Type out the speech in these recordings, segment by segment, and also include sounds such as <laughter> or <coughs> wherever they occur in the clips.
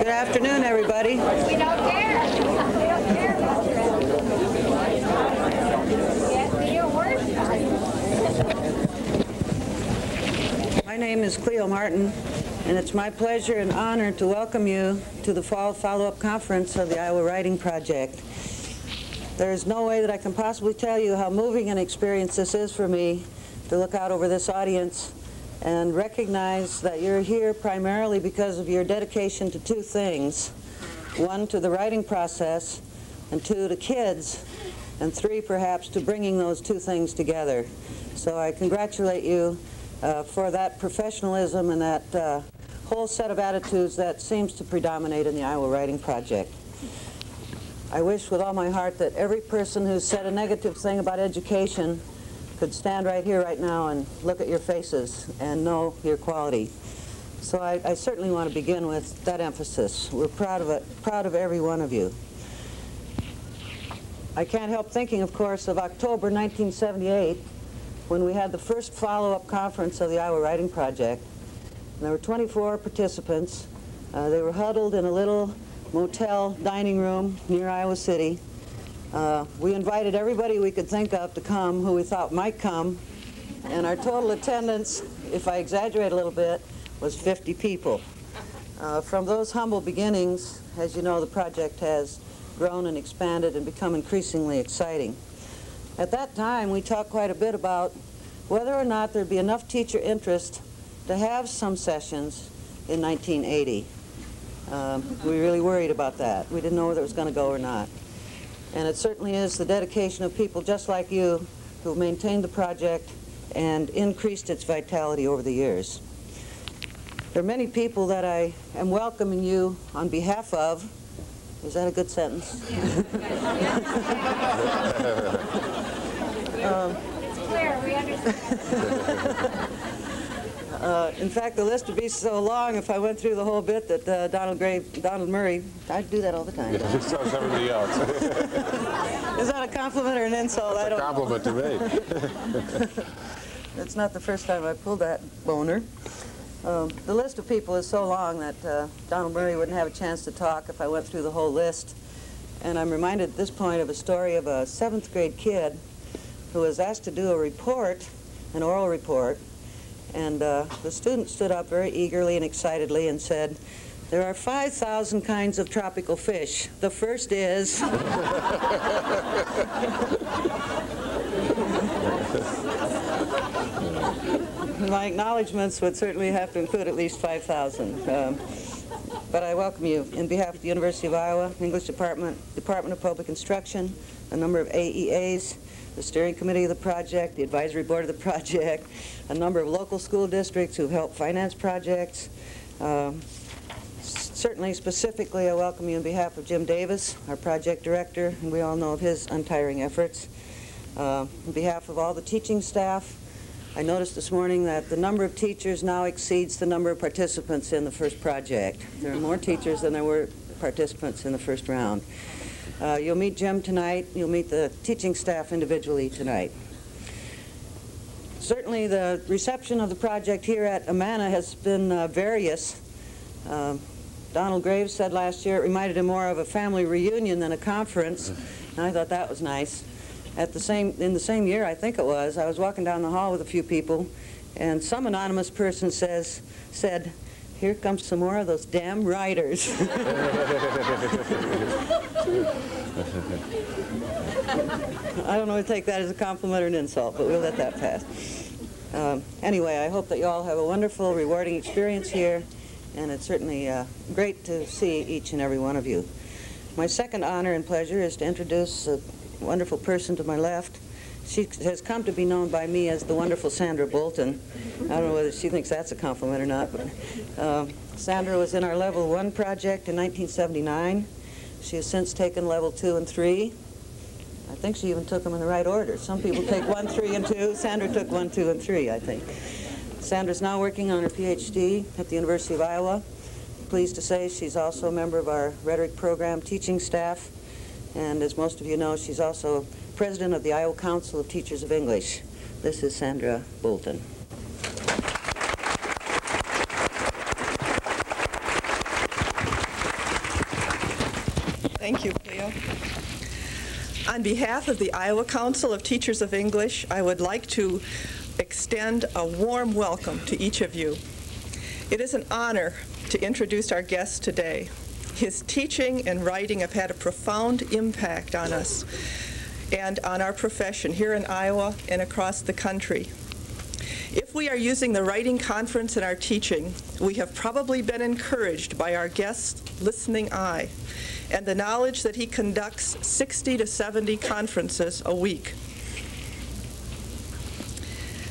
Good afternoon, everybody. We don't care. <laughs> We don't care. Can't be a worse. My name is Cleo Martin, and it's my pleasure and honor to welcome you to the Fall Follow-Up Conference of the Iowa Writing Project. There is no way that I can possibly tell you how moving an experience this is for me to look out over this audience and recognize that you're here primarily because of your dedication to two things. One, to the writing process, and two, to kids, and three, perhaps, to bringing those two things together. So I congratulate you uh, for that professionalism and that uh, whole set of attitudes that seems to predominate in the Iowa Writing Project. I wish with all my heart that every person who said a negative thing about education could stand right here right now and look at your faces and know your quality. So I, I certainly want to begin with that emphasis. We're proud of it, proud of every one of you. I can't help thinking, of course, of October 1978 when we had the first follow-up conference of the Iowa Writing Project. And there were 24 participants. Uh, they were huddled in a little motel dining room near Iowa City. Uh, we invited everybody we could think of to come who we thought might come, and our total attendance, if I exaggerate a little bit, was 50 people. Uh, from those humble beginnings, as you know, the project has grown and expanded and become increasingly exciting. At that time, we talked quite a bit about whether or not there'd be enough teacher interest to have some sessions in 1980. Um, we really worried about that. We didn't know whether it was going to go or not. And it certainly is the dedication of people just like you who have maintained the project and increased its vitality over the years. There are many people that I am welcoming you on behalf of. Is that a good sentence? <laughs> <laughs> Um, it's clear, we understand. <laughs> Uh, in fact, the list would be so long if I went through the whole bit that uh, Donald Gray, Donald Murray, I do that all the time. Just tells <laughs> everybody else. <laughs> Is that a compliment or an insult? I don't know. compliment to me. <laughs> It's not the first time I pulled that boner. Um, the list of people is so long that uh, Donald Murray wouldn't have a chance to talk if I went through the whole list. And I'm reminded at this point of a story of a seventh grade kid who was asked to do a report, an oral report, and uh, the student stood up very eagerly and excitedly and said, there are 5,000 kinds of tropical fish. The first is... <laughs> My acknowledgments would certainly have to include at least 5,000. Um, but I welcome you in behalf of the University of Iowa, English Department, Department of Public Instruction, a number of AEAs, the steering committee of the project, the advisory board of the project, a number of local school districts who've helped finance projects. Um, certainly, specifically, I welcome you on behalf of Jim Davis, our project director, and we all know of his untiring efforts. Uh, on behalf of all the teaching staff, I noticed this morning that the number of teachers now exceeds the number of participants in the first project. There are more teachers than there were participants in the first round. Uh, you'll meet Jim tonight. You'll meet the teaching staff individually tonight. Certainly, the reception of the project here at Amana has been uh, various. Um, Donald Graves said last year it reminded him more of a family reunion than a conference, and I thought that was nice. At the same, in the same year, I think it was, I was walking down the hall with a few people, and some anonymous person says, said, "Here comes some more of those damn writers." I don't know if to take that as a compliment or an insult, but we'll let that pass. Um, anyway, I hope that you all have a wonderful, rewarding experience here, and it's certainly uh, great to see each and every one of you. My second honor and pleasure is to introduce a wonderful person to my left. She has come to be known by me as the wonderful Sandra Bolton. I don't know whether she thinks that's a compliment or not, but um, Sandra was in our level one project in 1979. She has since taken level two and three. I think she even took them in the right order. Some people take one, three, and two. Sandra took one, two, and three, I think. Sandra's now working on her PhD at the University of Iowa. Pleased to say she's also a member of our rhetoric program teaching staff. And as most of you know, she's also president of the Iowa Council of Teachers of English. This is Sandra Bolton. Thank you, Cleo. On behalf of the Iowa Council of Teachers of English, I would like to extend a warm welcome to each of you. It is an honor to introduce our guest today. His teaching and writing have had a profound impact on us and on our profession here in Iowa and across the country. If we are using the writing conference in our teaching, we have probably been encouraged by our guest's listening eye and the knowledge that he conducts 60 to 70 conferences a week.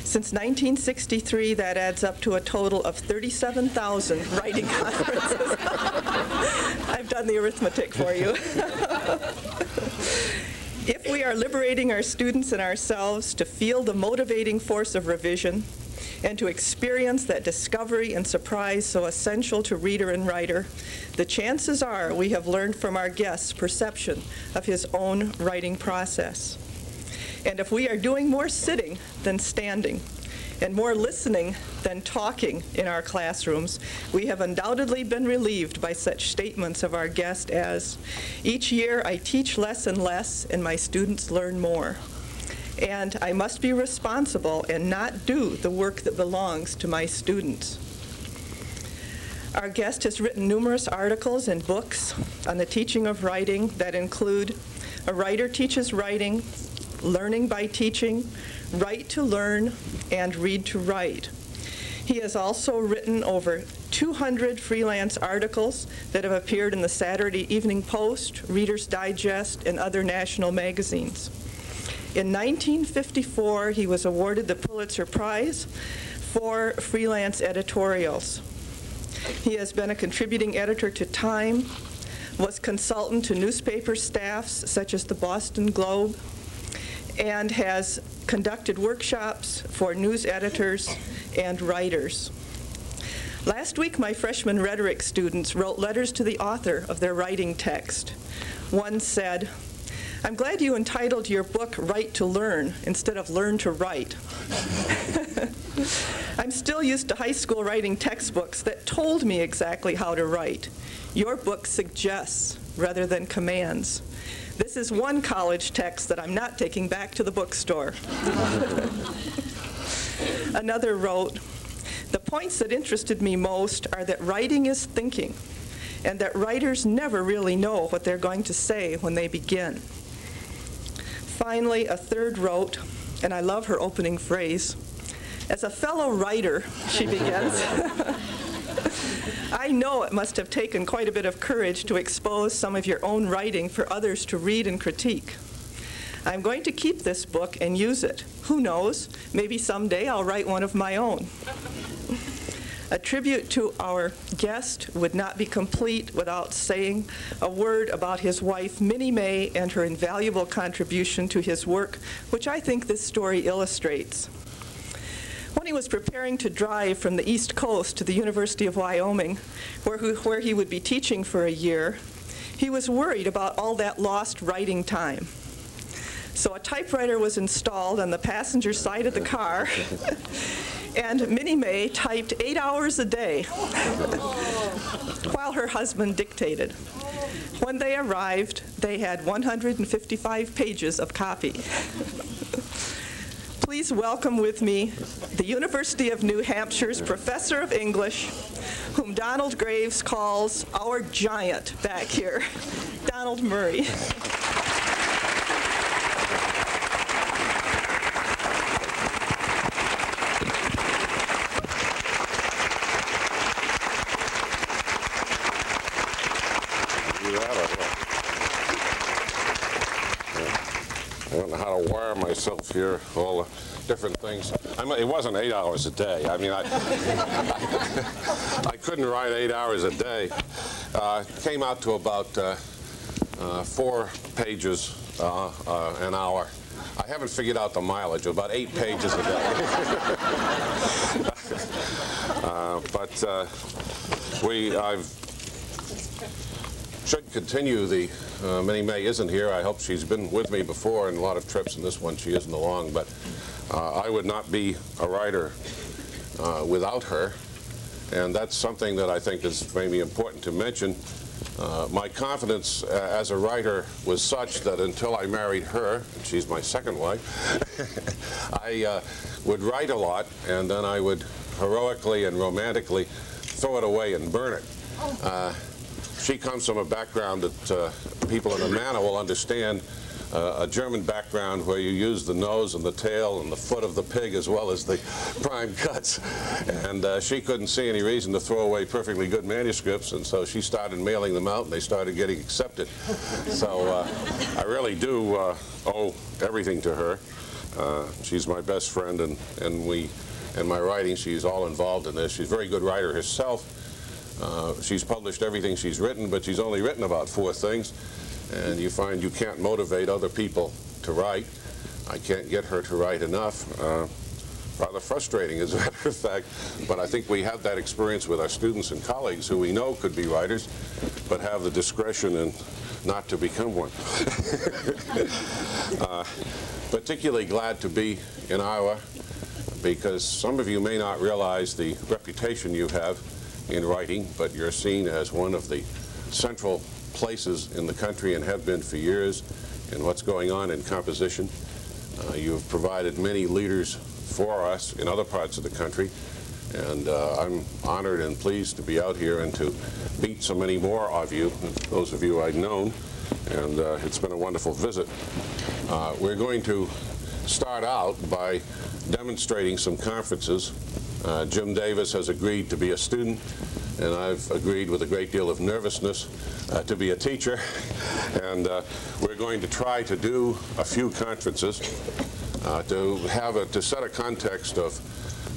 Since 1963, that adds up to a total of 37,000 writing <laughs> conferences. <laughs> I've done the arithmetic for you. <laughs> if we are liberating our students and ourselves to feel the motivating force of revision and to experience that discovery and surprise so essential to reader and writer, the chances are we have learned from our guest's perception of his own writing process. And if we are doing more sitting than standing, and more listening than talking in our classrooms, we have undoubtedly been relieved by such statements of our guest as, each year I teach less and less and my students learn more. And I must be responsible and not do the work that belongs to my students. Our guest has written numerous articles and books on the teaching of writing that include A Writer Teaches Writing, Learning by Teaching, Write to Learn, and Read to Write. He has also written over 200 freelance articles that have appeared in the Saturday Evening Post, Reader's Digest, and other national magazines. In 1954, he was awarded the Pulitzer Prize for freelance editorials. He has been a contributing editor to Time, was consultant to newspaper staffs such as the Boston Globe, and has conducted workshops for news editors and writers. Last week, my freshman rhetoric students wrote letters to the author of their writing text. One said, I'm glad you entitled your book Write to Learn instead of Learn to Write. <laughs> I'm still used to high school writing textbooks that told me exactly how to write. Your book suggests rather than commands. This is one college text that I'm not taking back to the bookstore. <laughs> Another wrote, the points that interested me most are that writing is thinking, and that writers never really know what they're going to say when they begin. Finally, a third wrote, and I love her opening phrase, as a fellow writer, she begins, <laughs> <laughs> I know it must have taken quite a bit of courage to expose some of your own writing for others to read and critique. I'm going to keep this book and use it. Who knows? Maybe someday I'll write one of my own. A tribute to our guest would not be complete without saying a word about his wife, Minnie May, and her invaluable contribution to his work, which I think this story illustrates. When he was preparing to drive from the East Coast to the University of Wyoming, where he, where he would be teaching for a year, he was worried about all that lost writing time. So a typewriter was installed on the passenger side of the car, <laughs> and Minnie May typed eight hours a day <laughs> while her husband dictated. When they arrived, they had 155 pages of copy. <laughs> Please welcome with me the University of New Hampshire's professor of English, whom Donald Graves calls our giant back here, Donald Murray. Do that or what? Yeah. I don't know how to wire myself here, all the different things. I mean, it wasn't eight hours a day. I mean, I, I couldn't write eight hours a day. Uh, came out to about uh, uh, four pages uh, uh, an hour. I haven't figured out the mileage, about eight pages a day. <laughs> Uh, but we, I've should continue the, uh, Minnie May isn't here. I hope she's been with me before in a lot of trips, and this one she isn't along, but uh, I would not be a writer uh, without her. And that's something that I think is maybe important to mention. Uh, my confidence uh, as a writer was such that until I married her, and she's my second wife, <laughs> I uh, would write a lot and then I would heroically and romantically throw it away and burn it. Uh, she comes from a background that uh, people in Amana will understand, uh, a German background where you use the nose and the tail and the foot of the pig as well as the <laughs> prime cuts. And uh, she couldn't see any reason to throw away perfectly good manuscripts, and so she started mailing them out, and they started getting accepted. So uh, I really do uh, owe everything to her. Uh, she's my best friend, and, and we, in my writing, she's all involved in this. She's a very good writer herself. Uh, she's published everything she's written, but she's only written about four things. And you find you can't motivate other people to write. I can't get her to write enough. Uh, rather frustrating, as a <laughs> matter of fact. But I think we have that experience with our students and colleagues who we know could be writers, but have the discretion and not to become one. <laughs> uh, particularly glad to be in Iowa because some of you may not realize the reputation you have in writing, but you're seen as one of the central places in the country and have been for years in what's going on in composition. Uh, you have provided many leaders for us in other parts of the country, and uh, I'm honored and pleased to be out here and to meet so many more of you, those of you I've known, and uh, it's been a wonderful visit. Uh, we're going to start out by demonstrating some conferences. Uh, Jim Davis has agreed to be a student, and I've agreed with a great deal of nervousness uh, to be a teacher. And uh, we're going to try to do a few conferences uh, to have a, to set a context of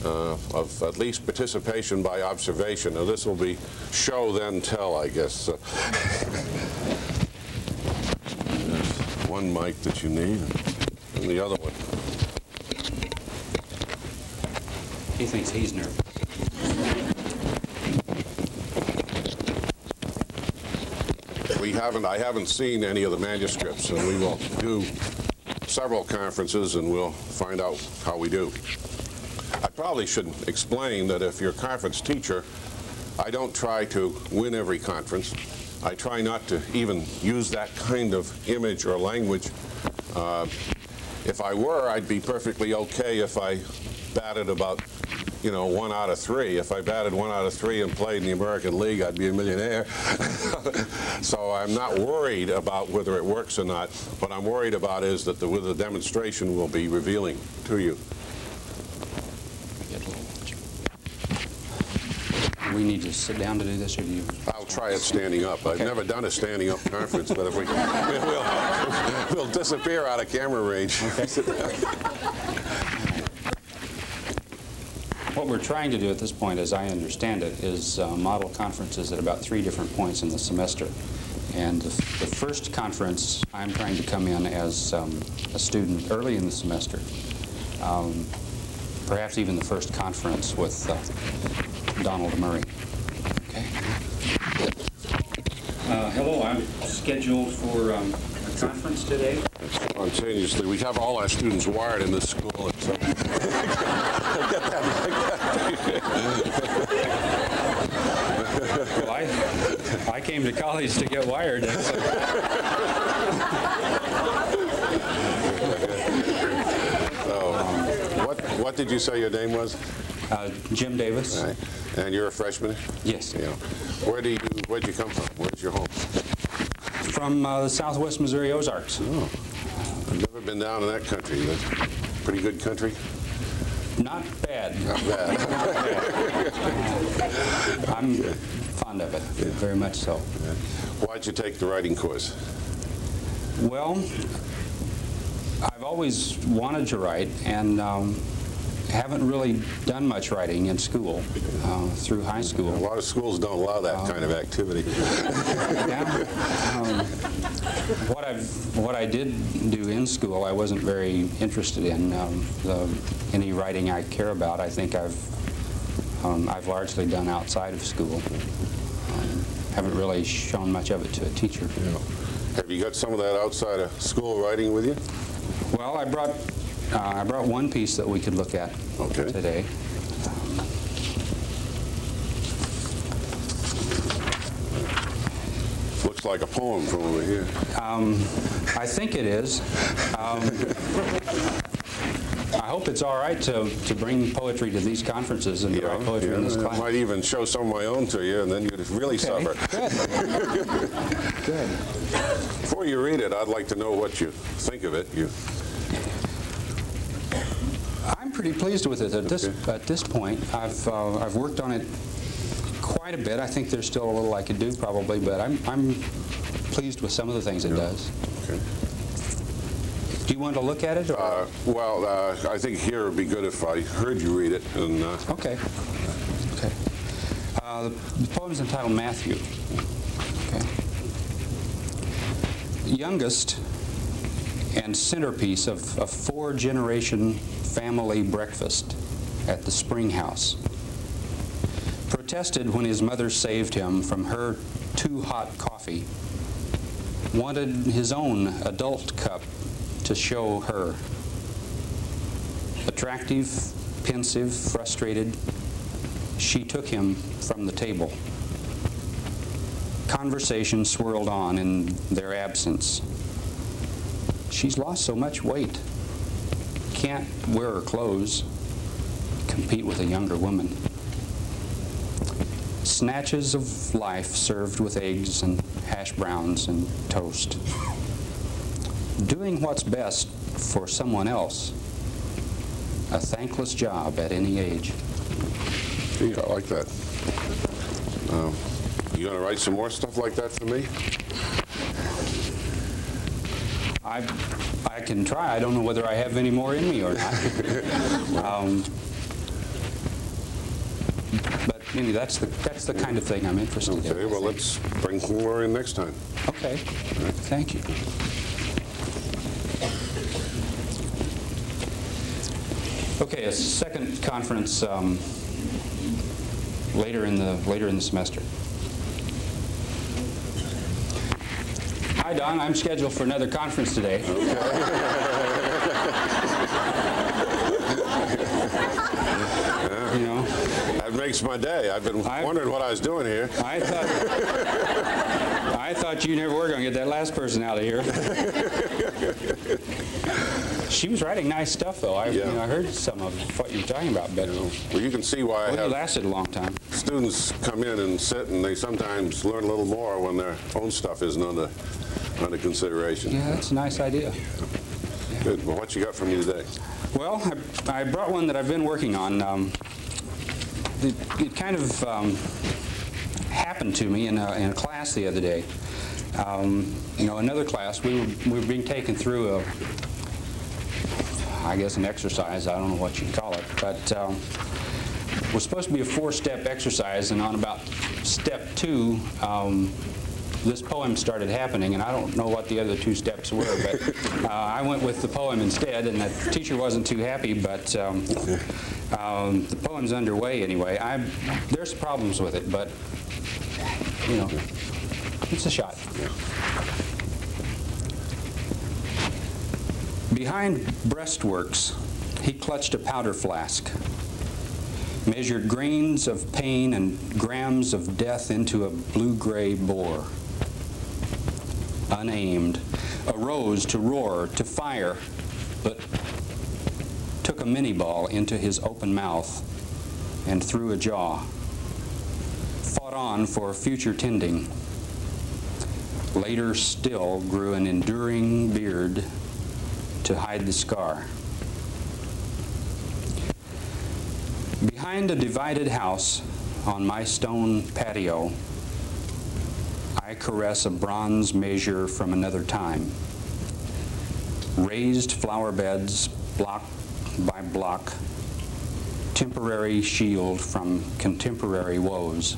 uh, of at least participation by observation. Now this will be show then tell, I guess. <laughs> One mic that you need, and the other one. He thinks he's nervous. We haven't, I haven't seen any of the manuscripts, and we will do several conferences, and we'll find out how we do. I probably should explain that if you're a conference teacher, I don't try to win every conference. I try not to even use that kind of image or language. Uh, if I were, I'd be perfectly okay if I batted about, you know, one out of three. If I batted one out of three and played in the American League, I'd be a millionaire. <laughs> so I'm not worried about whether it works or not. What I'm worried about is that the, with the demonstration will be revealing to you. Get a little- We need to sit down to do this, or do you? I'll try it standing up. I've never done a standing up conference, but if we, <laughs> we'll, we'll disappear out of camera range. <laughs> What we're trying to do at this point, as I understand it, is uh, model conferences at about three different points in the semester. And the the first conference, I'm trying to come in as um, a student early in the semester. Um, Perhaps even the first conference with uh, Donald Murray. Okay. Uh, Hello, I'm scheduled for um, conference today. Spontaneously, we have all our students wired in this school. <laughs> and so- Well, I, I came to college to get wired. <laughs> What, what did you say your name was? Uh, Jim Davis? All right. And you're a freshman? Yes. Yeah. Where do you, where'd you come from? Where's your home? From uh, the southwest Missouri Ozarks. Oh, I've never been down in that country. That's pretty good country. Not bad. Not bad. <laughs> I'm fond of it, very much so. Why'd you take the writing course? Well, I've always wanted to write and um, haven't really done much writing in school uh, through high school. A lot of schools don't allow that kind of activity. <laughs> Yeah. Um, What I've, what I did do in school, I wasn't very interested in. Um, the- Any writing I care about, I think I've, um, I've largely done outside of school. Um, Haven't really shown much of it to a teacher. Have you got some of that outside of school writing with you? Well, I brought, uh, I brought one piece that we could look at Okay. today. Looks like a poem from over here. Um, I think it is. Um, I hope it's all right to, to bring poetry to these conferences and write poetry in this I class. might even show some of my own to you, and then you'd really Okay, suffer. Good. <laughs> Good. Before you read it, I'd like to know what you think of it. You, pretty pleased with it at this Okay. at this point. I've uh, I've worked on it quite a bit. I think there's still a little I could do probably, but I'm I'm pleased with some of the things it does. okay. Do you want to look at it? Or? Uh, Well, uh, I think here would be good if I heard you read it, and uh, Okay. Okay. Uh, the, the poem's entitled Matthew. Okay. Youngest and centerpiece of a four-generation family breakfast at the Spring House. Protested when his mother saved him from her too hot coffee. Wanted his own adult cup to show her Attractive, pensive, frustrated, she took him from the table. Conversation swirled on in their absence. She's lost so much weight. Can't wear her clothes. Compete with a younger woman. Snatches of life served with eggs and hash browns and toast. Doing what's best for someone else a thankless job at any age. gee, I like that. Um, You going to write some more stuff like that for me? I, I can try. I don't know whether I have any more in me or not. <laughs> um, but anyway, that's the that's the kind of thing I'm interested in. Okay, well, let's bring more in next time. Okay. Thank you. Okay, a second conference um, later in the later in the semester. Hi, Don. I'm scheduled for another conference today. you know, That makes my day. I've been I- wondering what I was doing here. I thought I thought you never were going to get that last person out of here. she was writing nice stuff, though. I, you know, I heard some of what you were talking about, but Well, you can see why I well, it have lasted a long time. students come in and sit, and they sometimes learn a little more when their own stuff isn't under, under consideration. Yeah, that's a nice idea. Good. Well, what you got for me today? Well, I, I brought one that I've been working on. Um, it, it kind of um, happened to me in a, in a class the other day. Um, you know, another class, we were, we were being taken through a, I guess an exercise, I don't know what you'd call it, but um, it was supposed to be a four-step exercise, and on about step two, um, this poem started happening, and I don't know what the other two steps were, but <laughs> uh, I went with the poem instead, and the teacher wasn't too happy, but um, um, the poem's underway anyway. I, there's problems with it, but, you know, it's a shot. Behind breastworks, he clutched a powder flask, measured grains of pain and grams of death into a blue-gray bore. Unaimed, arose to roar, to fire, but took a minie ball into his open mouth and through a jaw. Fought on for future tending. Later still grew an enduring beard to hide the scar. Behind a divided house on my stone patio, I caress a bronze measure from another time. Raised flower beds, block by block, temporary shield from contemporary woes.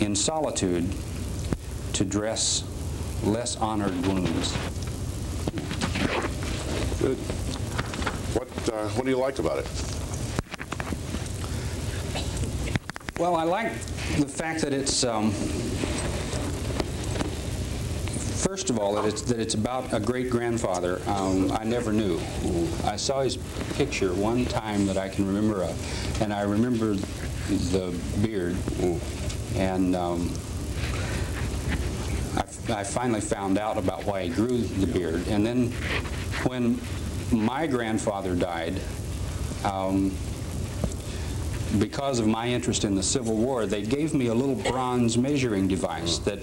In solitude, to dress less honored wounds. Good. What, uh, what do you like about it? Well, I like the fact that it's, um, first of all, that it's, that it's about a great-grandfather um, I never knew. I saw his picture one time that I can remember, uh, and I remember the beard. And um, I finally found out about why he grew the beard. And then when my grandfather died, um, because of my interest in the Civil War, they gave me a little bronze measuring device that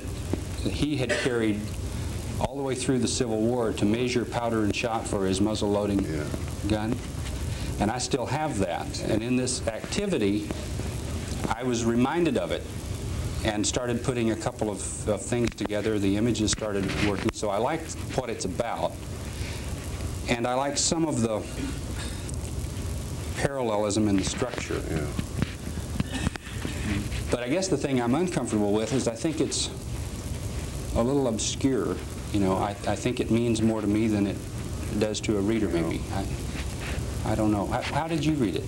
he had carried all the way through the Civil War to measure powder and shot for his muzzle-loading Yeah. gun. And I still have that. And in this activity, I was reminded of it and started putting a couple of, of things together. The images started working, so I liked what it's about. And I like some of the parallelism in the structure. Yeah. But I guess the thing I'm uncomfortable with is I think it's a little obscure. You know, I, I think it means more to me than it does to a reader, maybe. I, I don't know. How, how did you read it?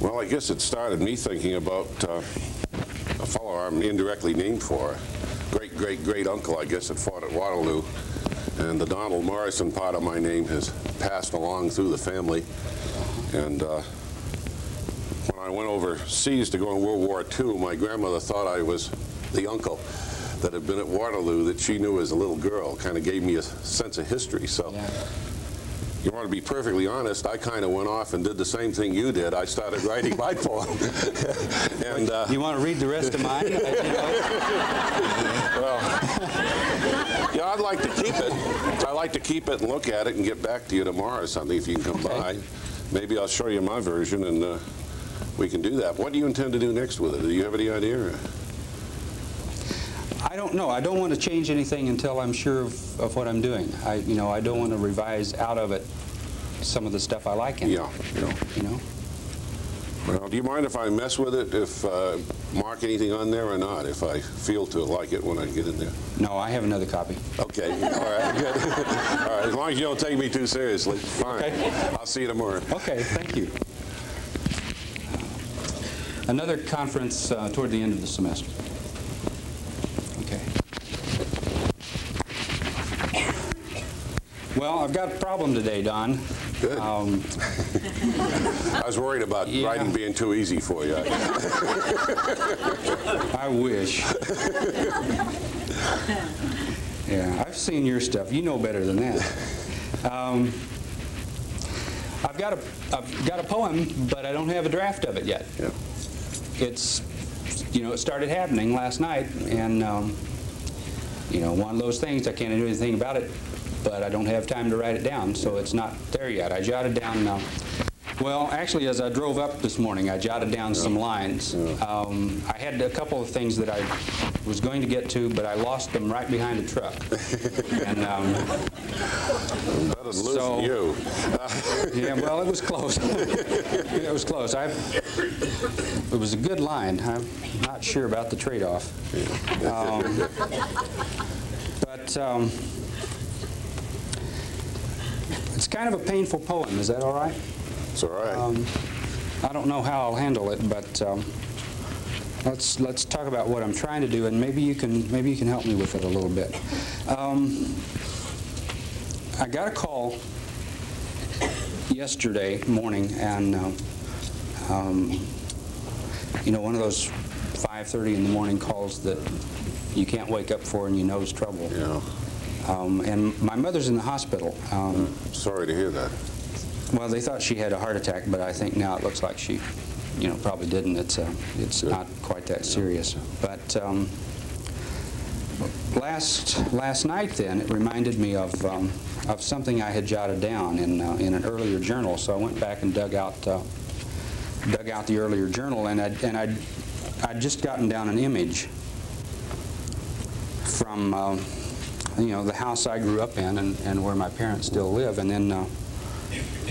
Well, I guess it started me thinking about uh, a fellow I'm indirectly named for, great great great uncle, I guess, that fought at Waterloo, and the Donald Morrison part of my name has passed along through the family. And uh, when I went overseas to go in World War II, my grandmother thought I was the uncle that had been at Waterloo that she knew as a little girl. Kind of gave me a sense of history. So. You want to be perfectly honest, I kind of went off and did the same thing you did. I started writing my poem. <laughs> and uh, You want to read the rest of mine? <laughs> Well, yeah, I'd like to keep it. I'd like to keep it and look at it and get back to you tomorrow or something if you can come Okay. by. Maybe I'll show you my version and uh, we can do that. What do you intend to do next with it? Do you have any idea? I don't know. I don't want to change anything until I'm sure of, of what I'm doing. I, you know, I don't want to revise out of it some of the stuff I like in Yeah, it. yeah. You know? Well, do you mind if I mess with it, if uh, mark anything on there or not, if I feel to like it when I get in there? No, I have another copy. Okay, all right, <laughs> good. All right, as long as you don't take me too seriously, fine. Okay. I'll see you tomorrow. Okay, thank you. Another conference uh, toward the end of the semester. Well, I've got a problem today, Don. Good. Um, <laughs> I was worried about Yeah. writing being too easy for you. <laughs> I wish. yeah, I've seen your stuff. You know better than that. Um, I've got a I've got a poem, but I don't have a draft of it yet. Yeah. It's you know it started happening last night, and um, you know one of those things I can't do anything about it, but I don't have time to write it down, so it's not there yet. I jotted down. Uh, well, actually, as I drove up this morning, I jotted down some lines. Um, I had a couple of things that I was going to get to, but I lost them right behind a truck. <laughs> and um, Better than losing So- you. <laughs> <laughs> yeah, well, it was close. it was close. I, it was a good line. I'm not sure about the trade-off. Um, but um, it's kind of a painful poem. Is that all right? It's all right. Um, I don't know how I'll handle it, but um, let's let's talk about what I'm trying to do, and maybe you can maybe you can help me with it a little bit. Um, I got a call yesterday morning, and um, um, you know one of those 5:30 in the morning calls that you can't wake up for, and you know is trouble. yeah. Um, and my mother's in the hospital. Um, Sorry to hear that. well, they thought she had a heart attack, but I think now it looks like she, you know, probably didn't. It's uh, it's Good. not quite that serious. But um, last last night, then it reminded me of um, of something I had jotted down in uh, in an earlier journal. So I went back and dug out uh, dug out the earlier journal, and I and I I'd just gotten down an image from. Um, you know, the house I grew up in and, and where my parents still live. And then uh,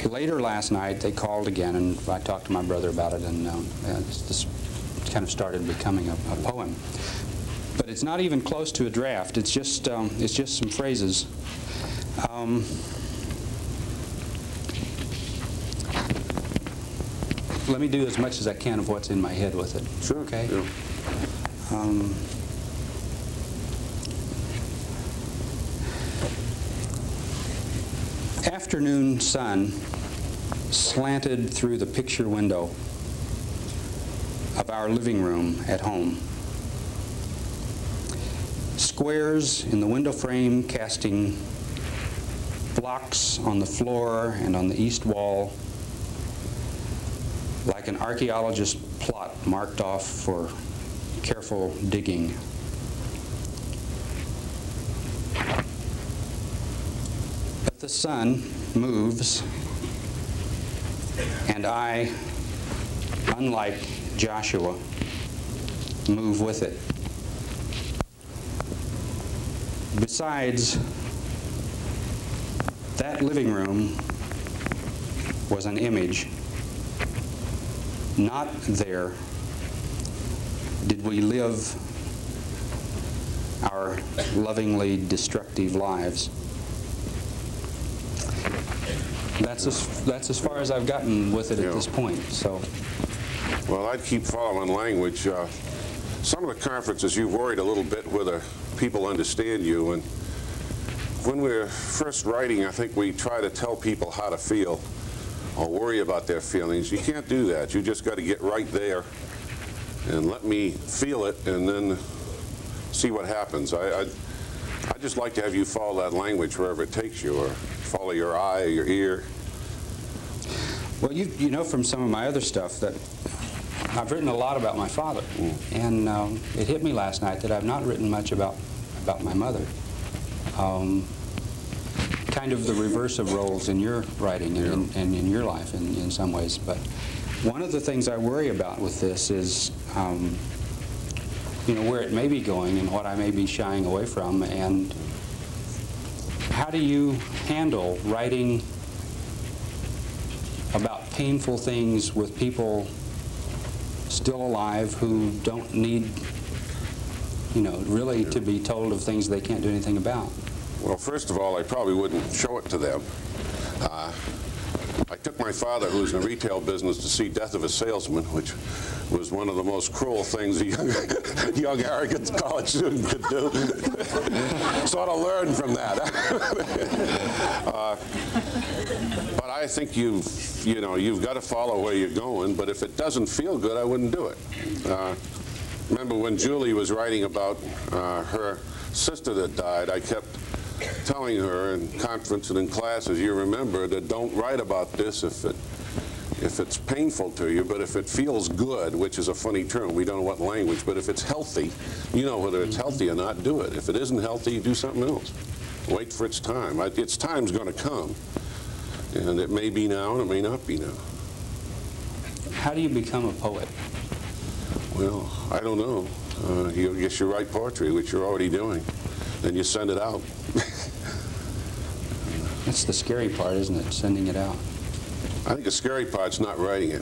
later last night, they called again, and I talked to my brother about it, and um, uh, this this kind of started becoming a, a poem. But it's not even close to a draft. It's just um, it's just some phrases. Um, let me do as much as I can of what's in my head with it. Sure. Okay. Yeah. Afternoon sun slanted through the picture window of our living room at home. squares in the window frame casting blocks on the floor and on the east wall like an archaeologist's plot marked off for careful digging. But the sun moves, and I, unlike Joshua, move with it. Besides, that living room was an image. Not there did we live our lovingly destructive lives. That's as, that's as far as I've gotten with it Yeah. at this point, so. Well, I'd keep following language. Uh, some of the conferences, you've worried a little bit whether people understand you. And when we we're first writing, I think we try to tell people how to feel or worry about their feelings. You can't do that. You just got to get right there and let me feel it and then see what happens. I, I, I just like to have you follow that language wherever it takes you or follow your eye or your ear. Well, you, you know from some of my other stuff that I've written a lot about my father. And um, it hit me last night that I've not written much about, about my mother. Um, kind of the reverse of roles in your writing and, in, and in your life in, in some ways. But one of the things I worry about with this is, um, you know, where it may be going and what I may be shying away from. And how do you handle writing about painful things with people still alive who don't need, you know, really to be told of things they can't do anything about. Well, first of all, I probably wouldn't show it to them. Uh, I took my father, who was in the retail business, to see Death of a Salesman, which was one of the most cruel things a young, <laughs> young arrogant college student could do. <laughs> sort of learned from that. <laughs> uh, but I think you've, you know, you've got to follow where you're going. But if it doesn't feel good, I wouldn't do it. Uh, remember when Julie was writing about uh, her sister that died, I kept telling her in conference and in classes, you remember that don't write about this if it if it's painful to you, but if it feels good, which is a funny term, we don't know what language, but if it's healthy, you know whether it's healthy or not, do it. If it isn't healthy, do something else. Wait for its time. I- Its time's going to come. And it may be now and it may not be now. How do you become a poet? Well, I don't know. Uh, you I guess you write poetry, which you're already doing. Then you send it out. That's the scary part, isn't it? Sending it out. I think the scary part's not writing it.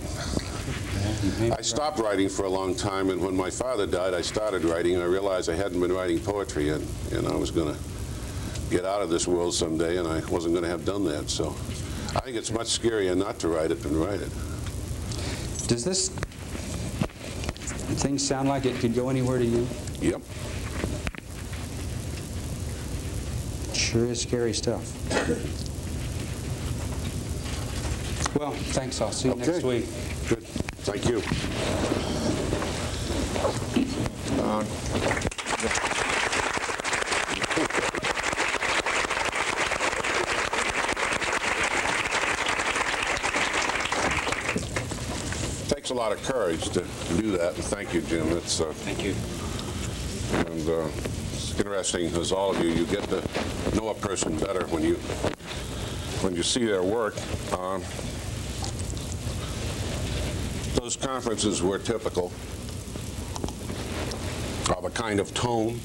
You may be I stopped writing for a long time, and when my father died, I started writing, and I realized I hadn't been writing poetry, and, and I was going to get out of this world someday, and I wasn't going to have done that. So I think it's much scarier not to write it than write it. Does this thing sound like it could go anywhere to you? Yep. Sure is scary stuff. Well, thanks. I'll see you next week. Good. Thank you. Takes a lot of courage to do that, and thank you, Jim. It's, uh, Thank you. and uh, it's interesting, as all of you, you get to know a person better when you when you see their work. Um, those conferences were typical of a kind of tone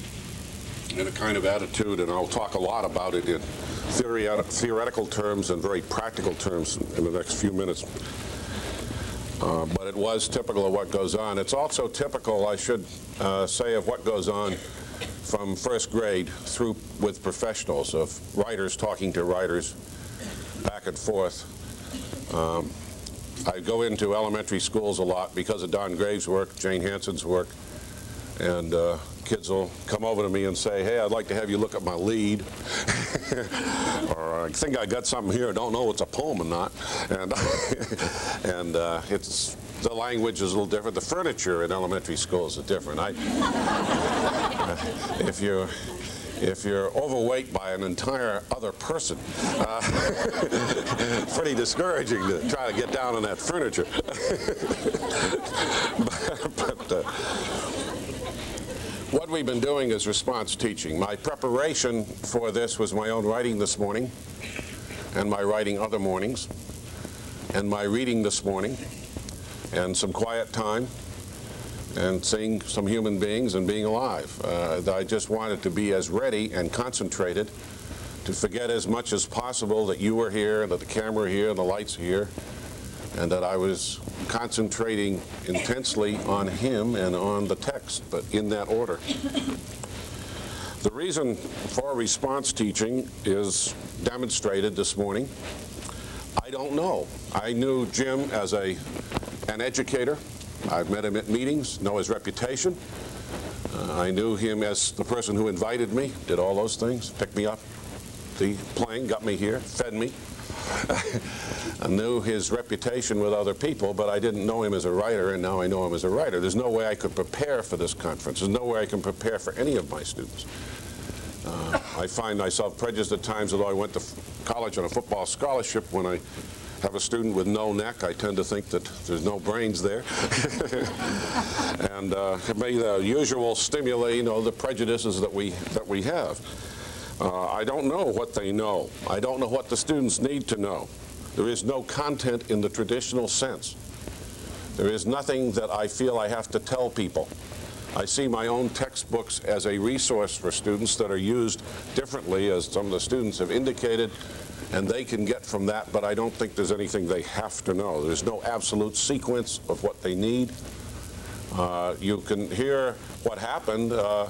and a kind of attitude, and I'll talk a lot about it in theory, theoretical terms and very practical terms in the next few minutes. Uh, but it was typical of what goes on. It's also typical, I should uh, say, of what goes on from first grade through with professionals, of writers talking to writers back and forth. Um, I go into elementary schools a lot because of Don Graves' work, Jane Hansen's work, and uh, kids will come over to me and say, hey, I'd like to have you look at my lead. <laughs> or I think I got something here, I don't know if it's a poem or not. And, <laughs> and uh, it's, the language is a little different. The furniture in elementary schools is different. I, if you if you're overweight by an entire other person, uh, <laughs> pretty discouraging to try to get down on that furniture. but, <laughs> but uh, what we've been doing is response teaching. My preparation for this was my own writing this morning, and my writing other mornings, and my reading this morning, and some quiet time, and seeing some human beings and being alive. Uh, I just wanted to be as ready and concentrated to forget as much as possible that you were here, that the camera here, and the lights here, and that I was concentrating intensely on him and on the text, but in that order. The reason for response teaching is demonstrated this morning. I don't know. I knew Jim as a, an educator. I've met him at meetings, know his reputation. Uh, I knew him as the person who invited me, did all those things, picked me up, the plane, got me here, fed me. <laughs> I knew his reputation with other people, but I didn't know him as a writer, and now I know him as a writer. There's no way I could prepare for this conference. There's no way I can prepare for any of my students. Uh, I find myself prejudiced at times, although I went to college on a football scholarship, when I have a student with no neck, I tend to think that there's no brains there. <laughs> and uh, may the usual stimuli, you know, the prejudices that we, that we have. Uh, I don't know what they know. I don't know what the students need to know. There is no content in the traditional sense. There is nothing that I feel I have to tell people. I see my own textbooks as a resource for students that are used differently, as some of the students have indicated, and they can get from that, but I don't think there's anything they have to know. There's no absolute sequence of what they need. Uh, you can hear what happened uh,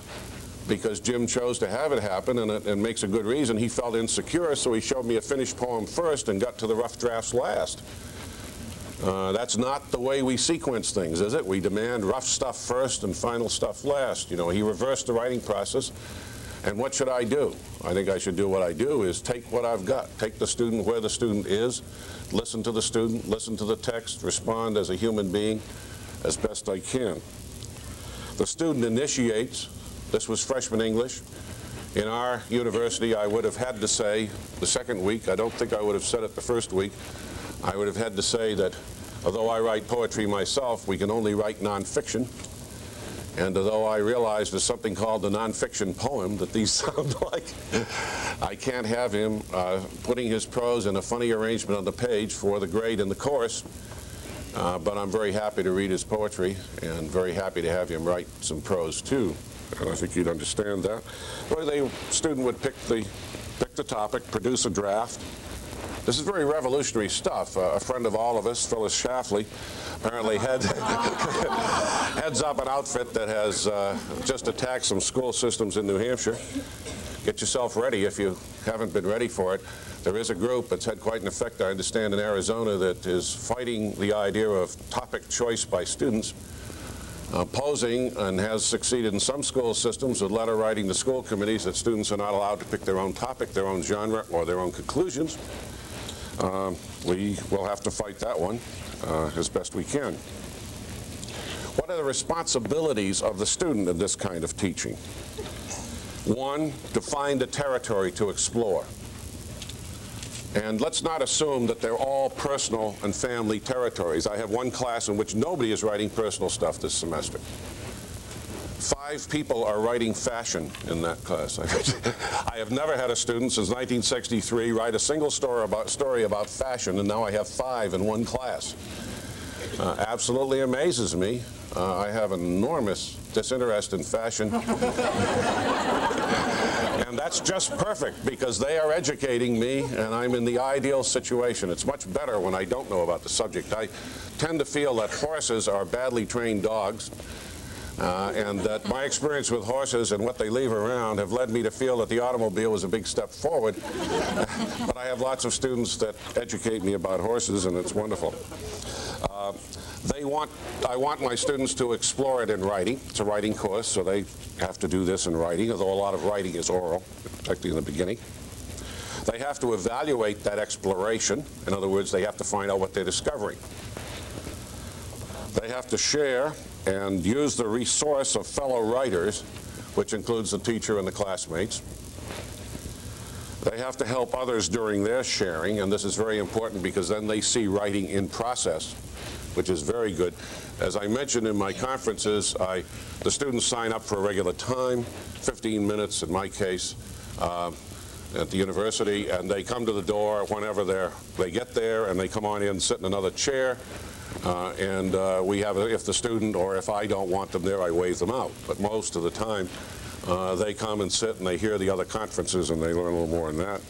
because Jim chose to have it happen, and it and makes a good reason. He felt insecure, so he showed me a finished poem first and got to the rough drafts last. Uh, that's not the way we sequence things, is it? We demand rough stuff first and final stuff last. You know, he reversed the writing process. And what should I do? I think I should do what I do is take what I've got, take the student where the student is, listen to the student, listen to the text, respond as a human being as best I can. The student initiates. This was freshman English. In our university, I would have had to say the second week, I don't think I would have said it the first week, I would have had to say that although I write poetry myself, we can only write nonfiction. And although I realize there's something called the nonfiction poem that these <laughs> sound like, I can't have him uh, putting his prose in a funny arrangement on the page for the grade in the course. Uh, but I'm very happy to read his poetry and very happy to have him write some prose too. And I think you'd understand that. Well, the student would pick the, pick the topic, produce a draft, this is very revolutionary stuff. Uh, a friend of all of us, Phyllis Schlafly, apparently head, <laughs> heads up an outfit that has uh, just attacked some school systems in New Hampshire. Get yourself ready if you haven't been ready for it. There is a group that's had quite an effect, I understand, in Arizona that is fighting the idea of topic choice by students. Uh, and has succeeded in some school systems with letter writing to school committees that students are not allowed to pick their own topic, their own genre, or their own conclusions. Um, we will have to fight that one uh, as best we can. What are the responsibilities of the student in this kind of teaching? One, to find a territory to explore. And let's not assume that they're all personal and family territories. I have one class in which nobody is writing personal stuff this semester. Five people are writing fashion in that class. I <laughs> have never had a student since 1963 write a single story about, story about fashion, and now I have five in one class. Uh, absolutely amazes me. Uh, I have enormous disinterest in fashion. <laughs> and that's just perfect because they are educating me and I'm in the ideal situation. It's much better when I don't know about the subject. I tend to feel that horses are badly trained dogs uh, and that my experience with horses and what they leave around have led me to feel that the automobile was a big step forward. <laughs> but I have lots of students that educate me about horses, and it's wonderful. Uh, they want, I want my students to explore it in writing. It's a writing course, so they have to do this in writing, although a lot of writing is oral, particularly in the beginning. They have to evaluate that exploration. In other words, they have to find out what they're discovering. They have to share and use the resource of fellow writers which includes the teacher and the classmates. They have to help others during their sharing, and this is very important because then they see writing in process, which is very good. As I mentioned in my conferences, I, the students sign up for a regular time, 15 minutes in my case, uh, at the university, and they come to the door whenever they get there, and they come on in, sit in another chair, uh, and uh, we have, if the student or if I don't want them there, I wave them out. But most of the time, uh, they come and sit and they hear the other conferences and they learn a little more in that.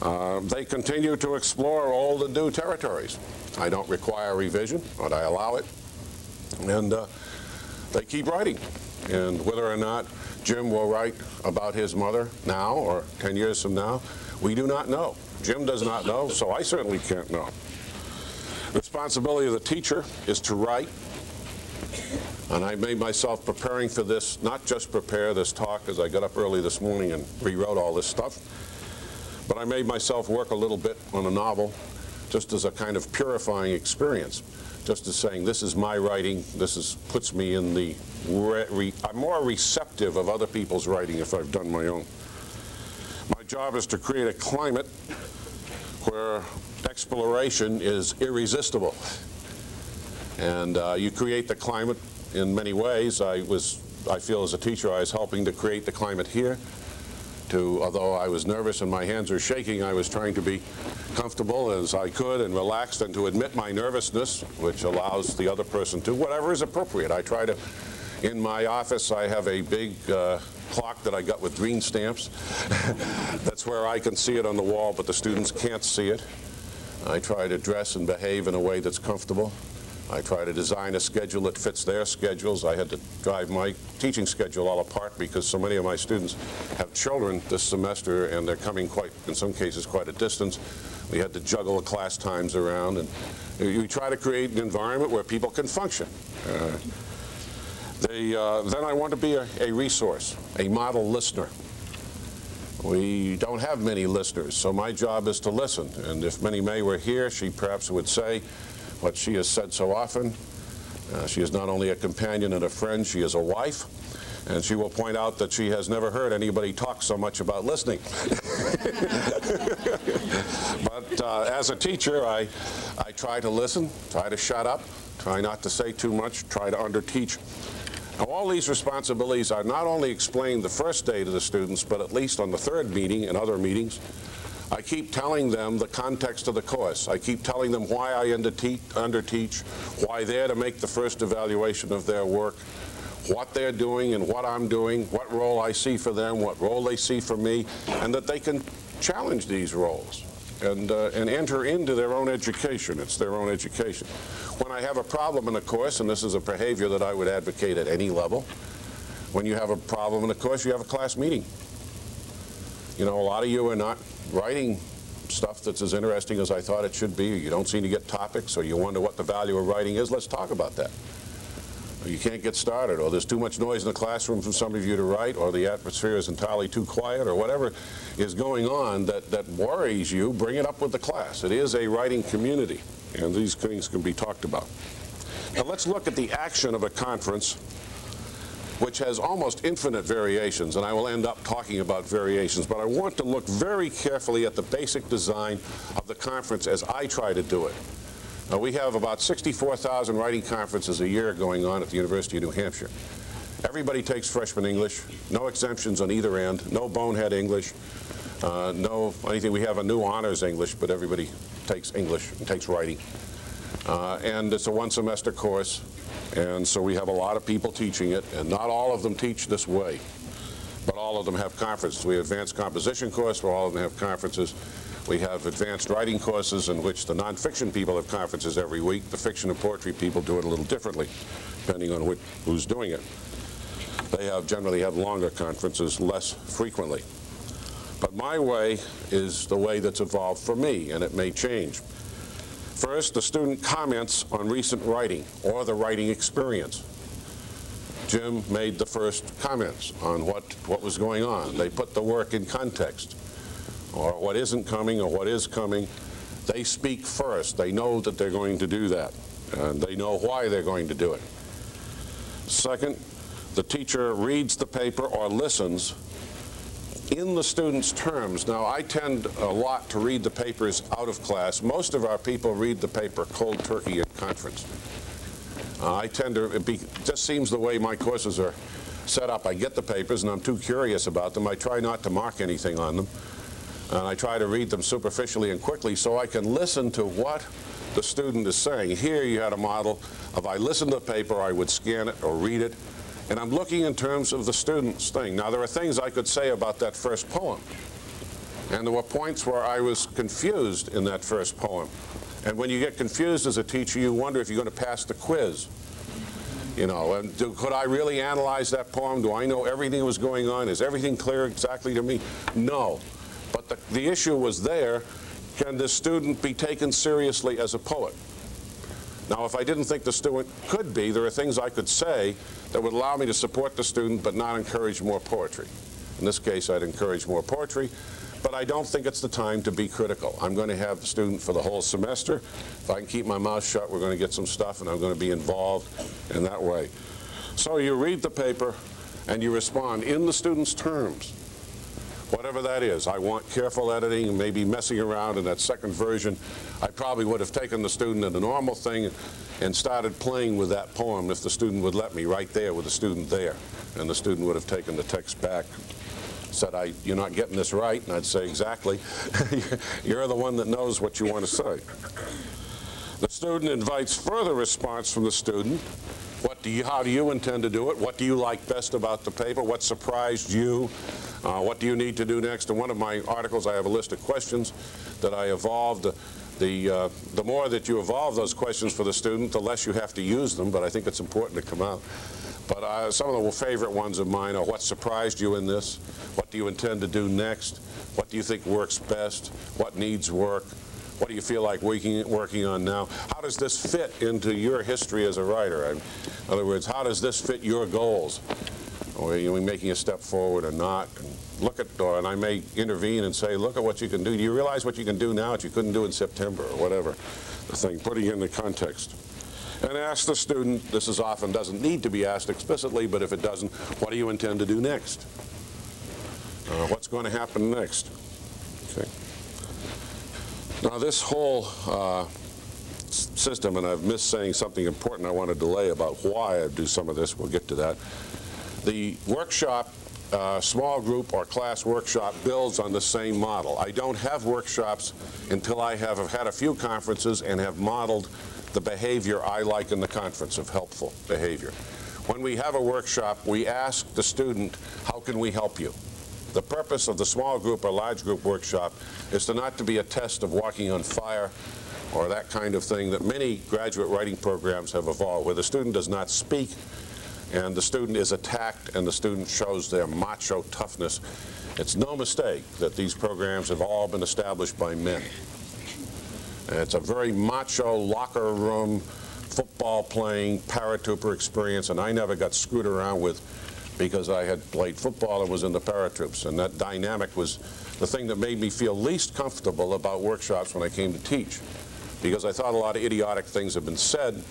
Uh, they continue to explore old and new territories. I don't require revision, but I allow it. And uh, they keep writing. And whether or not Jim will write about his mother now or 10 years from now, we do not know. Jim does not know, so I certainly can't know. Responsibility of the teacher is to write. And I made myself preparing for this, not just prepare this talk as I got up early this morning and rewrote all this stuff, but I made myself work a little bit on a novel just as a kind of purifying experience, just as saying this is my writing, this is, puts me in the, re, re, I'm more receptive of other people's writing if I've done my own. My job is to create a climate where exploration is irresistible. And uh, you create the climate in many ways. I was, I feel as a teacher, I was helping to create the climate here. To, although I was nervous and my hands were shaking, I was trying to be comfortable as I could and relaxed and to admit my nervousness, which allows the other person to, whatever is appropriate. I try to, in my office, I have a big uh, clock that I got with green stamps. <laughs> That's where I can see it on the wall, but the students can't see it. I try to dress and behave in a way that's comfortable. I try to design a schedule that fits their schedules. I had to drive my teaching schedule all apart because so many of my students have children this semester and they're coming quite, in some cases, quite a distance. We had to juggle the class times around and you try to create an environment where people can function. Uh, they, uh, then I want to be a, a resource, a model listener. We don't have many listeners, so my job is to listen. And if Minnie Mae were here, she perhaps would say, what she has said so often. Uh, she is not only a companion and a friend, she is a wife. And she will point out that she has never heard anybody talk so much about listening. <laughs> but uh, as a teacher, I, I try to listen, try to shut up, try not to say too much, try to underteach. All these responsibilities are not only explained the first day to the students, but at least on the third meeting and other meetings, I keep telling them the context of the course. I keep telling them why I underteach, underteach, why they're to make the first evaluation of their work, what they're doing and what I'm doing, what role I see for them, what role they see for me, and that they can challenge these roles and, uh, and enter into their own education. It's their own education. When I have a problem in a course, and this is a behavior that I would advocate at any level, when you have a problem in a course, you have a class meeting. You know, a lot of you are not writing stuff that's as interesting as I thought it should be, you don't seem to get topics, or you wonder what the value of writing is, let's talk about that. You can't get started, or there's too much noise in the classroom for some of you to write, or the atmosphere is entirely too quiet, or whatever is going on that, that worries you, bring it up with the class. It is a writing community, and these things can be talked about. Now let's look at the action of a conference which has almost infinite variations, and I will end up talking about variations, but I want to look very carefully at the basic design of the conference as I try to do it. Now, we have about 64,000 writing conferences a year going on at the University of New Hampshire. Everybody takes freshman English, no exemptions on either end, no bonehead English, uh, no anything. We have a new honors English, but everybody takes English and takes writing. Uh, and it's a one semester course. And so we have a lot of people teaching it, and not all of them teach this way. But all of them have conferences. We have advanced composition course where all of them have conferences. We have advanced writing courses in which the nonfiction people have conferences every week. The fiction and poetry people do it a little differently, depending on which, who's doing it. They have generally have longer conferences less frequently. But my way is the way that's evolved for me, and it may change. First, the student comments on recent writing or the writing experience. Jim made the first comments on what, what was going on. They put the work in context, or what isn't coming or what is coming. They speak first. They know that they're going to do that, and they know why they're going to do it. Second, the teacher reads the paper or listens in the student's terms. Now, I tend a lot to read the papers out of class. Most of our people read the paper cold turkey at conference. Uh, I tend to, it be, just seems the way my courses are set up. I get the papers and I'm too curious about them. I try not to mark anything on them. And I try to read them superficially and quickly so I can listen to what the student is saying. Here you had a model of I listened to the paper, I would scan it or read it, and I'm looking in terms of the student's thing. Now, there are things I could say about that first poem. And there were points where I was confused in that first poem. And when you get confused as a teacher, you wonder if you're going to pass the quiz. You know, and do, could I really analyze that poem? Do I know everything that was going on? Is everything clear exactly to me? No. But the, the issue was there, can this student be taken seriously as a poet? Now, if I didn't think the student could be, there are things I could say that would allow me to support the student but not encourage more poetry. In this case, I'd encourage more poetry, but I don't think it's the time to be critical. I'm going to have the student for the whole semester. If I can keep my mouth shut, we're going to get some stuff, and I'm going to be involved in that way. So you read the paper, and you respond in the student's terms whatever that is. I want careful editing, maybe messing around in that second version. I probably would have taken the student in a normal thing and started playing with that poem if the student would let me right there with the student there. And the student would have taken the text back, said, I, you're not getting this right. And I'd say, exactly. <laughs> you're the one that knows what you want to say. The student invites further response from the student. Do you, how do you intend to do it? What do you like best about the paper? What surprised you? Uh, what do you need to do next? In one of my articles, I have a list of questions that I evolved. The, uh, the more that you evolve those questions for the student, the less you have to use them, but I think it's important to come out. But uh, some of the favorite ones of mine are what surprised you in this? What do you intend to do next? What do you think works best? What needs work? What do you feel like working, working on now? How does this fit into your history as a writer? In other words, how does this fit your goals? Or are you making a step forward or not? And look at, or, and I may intervene and say, look at what you can do. Do you realize what you can do now that you couldn't do in September or whatever the thing, putting in the context. And ask the student, this is often doesn't need to be asked explicitly, but if it doesn't, what do you intend to do next? Uh, what's going to happen next? Okay. Now this whole uh, system, and I've missed saying something important I want to delay about why I do some of this, we'll get to that. The workshop, uh, small group or class workshop builds on the same model. I don't have workshops until I have had a few conferences and have modeled the behavior I like in the conference of helpful behavior. When we have a workshop, we ask the student, how can we help you? The purpose of the small group or large group workshop is to not to be a test of walking on fire or that kind of thing that many graduate writing programs have evolved, where the student does not speak and the student is attacked and the student shows their macho toughness. It's no mistake that these programs have all been established by men. And it's a very macho locker room, football playing, paratrooper experience, and I never got screwed around with because I had played football and was in the paratroops. And that dynamic was the thing that made me feel least comfortable about workshops when I came to teach. Because I thought a lot of idiotic things had been said,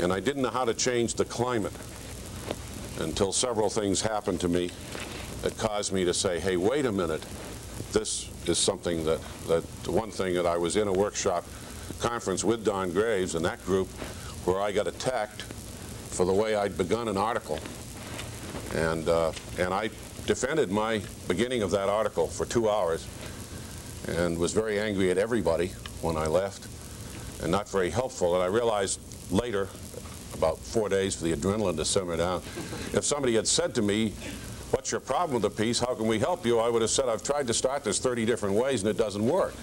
and I didn't know how to change the climate until several things happened to me that caused me to say, hey, wait a minute. This is something that, that one thing that I was in a workshop conference with Don Graves and that group where I got attacked for the way I'd begun an article. And, uh, and I defended my beginning of that article for two hours and was very angry at everybody when I left and not very helpful. And I realized later about four days for the adrenaline to simmer down. If somebody had said to me, what's your problem with the piece, how can we help you, I would have said, I've tried to start this 30 different ways and it doesn't work.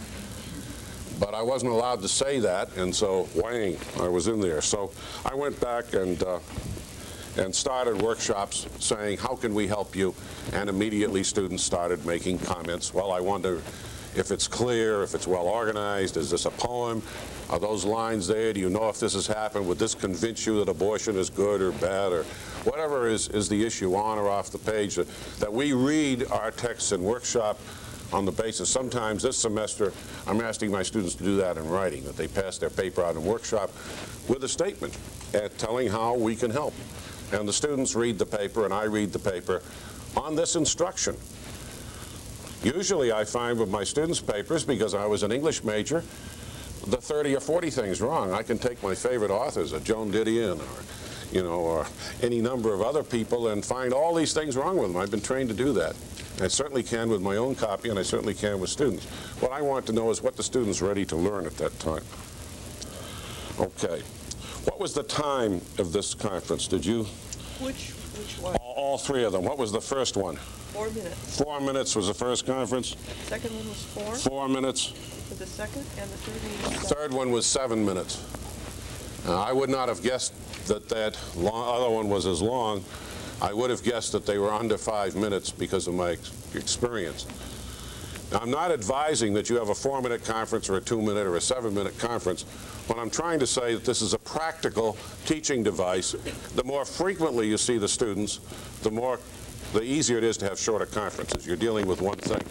But I wasn't allowed to say that, and so whang, I was in there. So I went back and uh, and started workshops saying, how can we help you? And immediately students started making comments. Well, I wonder if it's clear, if it's well organized, is this a poem? Are those lines there? Do you know if this has happened? Would this convince you that abortion is good or bad or whatever is, is the issue on or off the page? That, that we read our texts in workshop on the basis. Sometimes this semester, I'm asking my students to do that in writing, that they pass their paper out in workshop with a statement at telling how we can help. And the students read the paper, and I read the paper on this instruction. Usually I find with my students' papers, because I was an English major, the 30 or 40 things wrong. I can take my favorite authors, a Joan Didion, or, you know, or any number of other people, and find all these things wrong with them. I've been trained to do that. I certainly can with my own copy, and I certainly can with students. What I want to know is what the student's ready to learn at that time. Okay. What was the time of this conference? Did you, Which, which one? all all three of them, what was the first one? Four minutes. Four minutes was the first conference, Second one was four four minutes. the second, and the third one was seven. Third one was seven minutes. Uh, I would not have guessed that that long, other one was as long. I would have guessed that they were under five minutes because of my ex- experience. Now, I'm not advising that you have a four-minute conference or a two-minute or a seven-minute conference. What I'm trying to say that this is a practical teaching device. The more frequently you see the students, the more, the easier it is to have shorter conferences. You're dealing with one thing.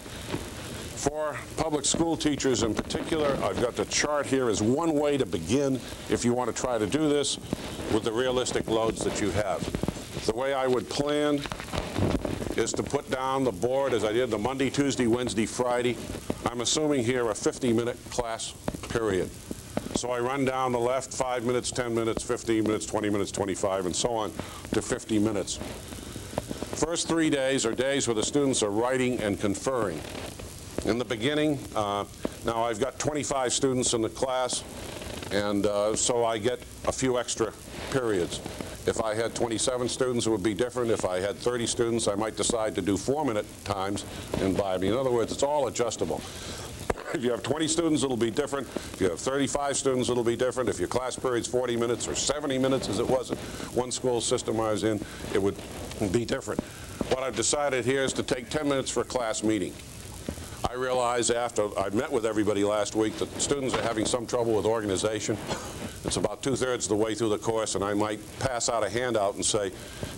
For public school teachers in particular, I've got the chart here as one way to begin if you want to try to do this with the realistic loads that you have. The way I would plan is to put down the board as I did the Monday, Tuesday, Wednesday, Friday. I'm assuming here a 50-minute class period. So I run down the left, 5 minutes, 10 minutes, 15 minutes, 20 minutes, 25, and so on to 50 minutes. First three days are days where the students are writing and conferring. In the beginning, uh, now I've got 25 students in the class, and uh, so I get a few extra periods. If I had 27 students, it would be different. If I had 30 students, I might decide to do four-minute times in Bible. In other words, it's all adjustable. If you have 20 students, it'll be different. If you have 35 students, it'll be different. If your class period's 40 minutes or 70 minutes, as it was in one school system I was in, it would be different. What I've decided here is to take 10 minutes for a class meeting. I realize after I met with everybody last week that students are having some trouble with organization. It's about two-thirds of the way through the course, and I might pass out a handout and say,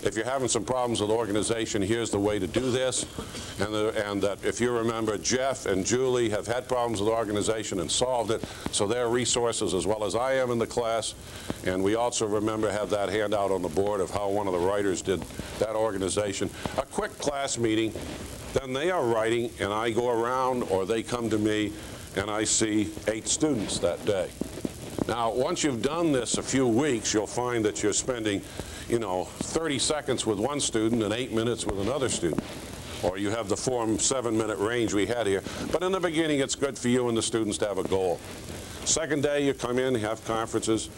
if you're having some problems with organization, here's the way to do this. And, the, and that if you remember, Jeff and Julie have had problems with organization and solved it, so they're resources as well as I am in the class. And we also remember have that handout on the board of how one of the writers did that organization. A quick class meeting then they are writing, and I go around, or they come to me, and I see eight students that day. Now, once you've done this a few weeks, you'll find that you're spending, you know, 30 seconds with one student and eight minutes with another student. Or you have the four seven minute range we had here. But in the beginning, it's good for you and the students to have a goal. Second day, you come in, have conferences.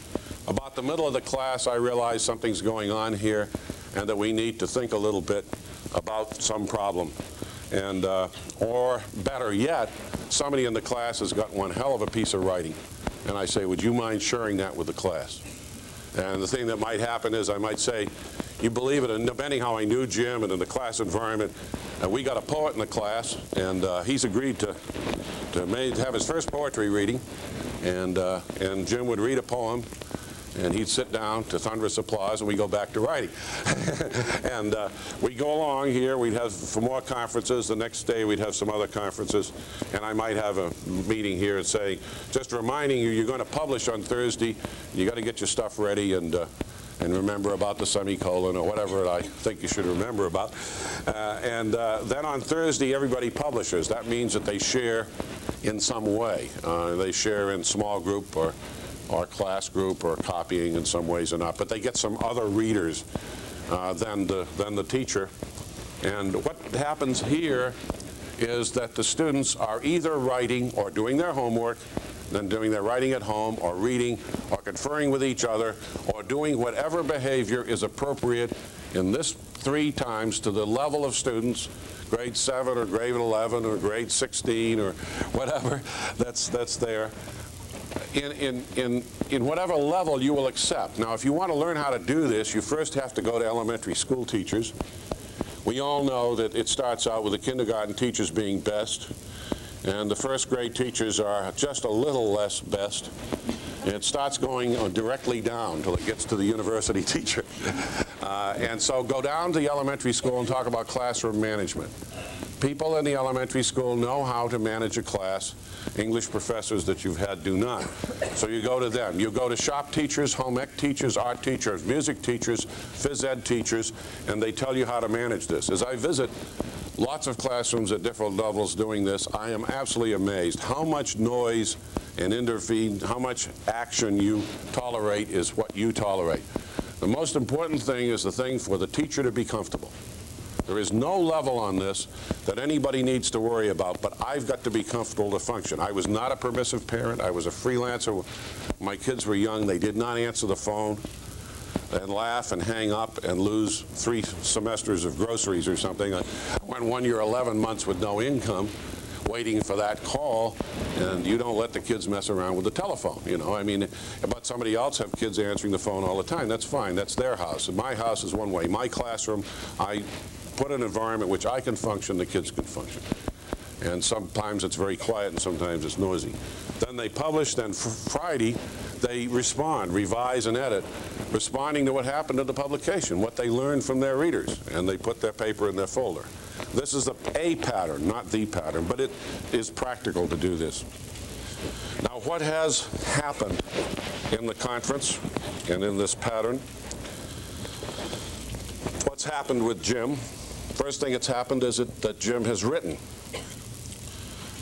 About the middle of the class, I realize something's going on here and that we need to think a little bit about some problem. And, uh, or better yet, somebody in the class has got one hell of a piece of writing. And I say, would you mind sharing that with the class? And the thing that might happen is I might say, you believe it, and depending how I knew Jim and in the class environment, uh, we got a poet in the class, and uh, he's agreed to, to have his first poetry reading. And, uh, and Jim would read a poem, and he'd sit down to thunderous applause, and we go back to writing. <laughs> and uh, we go along here. We'd have some more conferences. The next day, we'd have some other conferences, and I might have a meeting here and say, just reminding you, you're going to publish on Thursday. You got to get your stuff ready and. Uh, and remember about the semicolon or whatever I think you should remember about. Uh, and uh, then on Thursday, everybody publishes. That means that they share in some way. Uh, they share in small group or or class group or copying in some ways or not, but they get some other readers uh, than, the, than the teacher. And what happens here is that the students are either writing or doing their homework, then doing their writing at home, or reading, or conferring with each other, or doing whatever behavior is appropriate in this three times to the level of students, grade 7 or grade 11 or grade 16 or whatever <laughs> that's, that's there in, in, in, in whatever level you will accept. Now, if you want to learn how to do this, you first have to go to elementary school teachers. We all know that it starts out with the kindergarten teachers being best, and the first grade teachers are just a little less best. It starts going directly down until it gets to the university <laughs> teacher. Uh, and so go down to the elementary school and talk about classroom management. People in the elementary school know how to manage a class. English professors that you've had do not. So you go to them. You go to shop teachers, home ec teachers, art teachers, music teachers, phys ed teachers, and they tell you how to manage this. As I visit lots of classrooms at different levels doing this, I am absolutely amazed how much noise and intervene, how much action you tolerate is what you tolerate. The most important thing is the thing for the teacher to be comfortable. There is no level on this that anybody needs to worry about, but I've got to be comfortable to function. I was not a permissive parent. I was a freelancer. My kids were young. They did not answer the phone and laugh and hang up and lose three semesters of groceries or something. I went one year 11 months with no income waiting for that call, and you don't let the kids mess around with the telephone, you know. I mean, but somebody else have kids answering the phone all the time. That's fine. That's their house. My house is one way. My classroom, I put an environment which I can function, the kids can function. And sometimes it's very quiet and sometimes it's noisy. Then they publish, then Friday they respond, revise and edit, responding to what happened in the publication, what they learned from their readers, and they put their paper in their folder. This is a, a pattern, not the pattern, but it is practical to do this. Now, what has happened in the conference and in this pattern? What's happened with Jim? First thing that's happened is it, that Jim has written,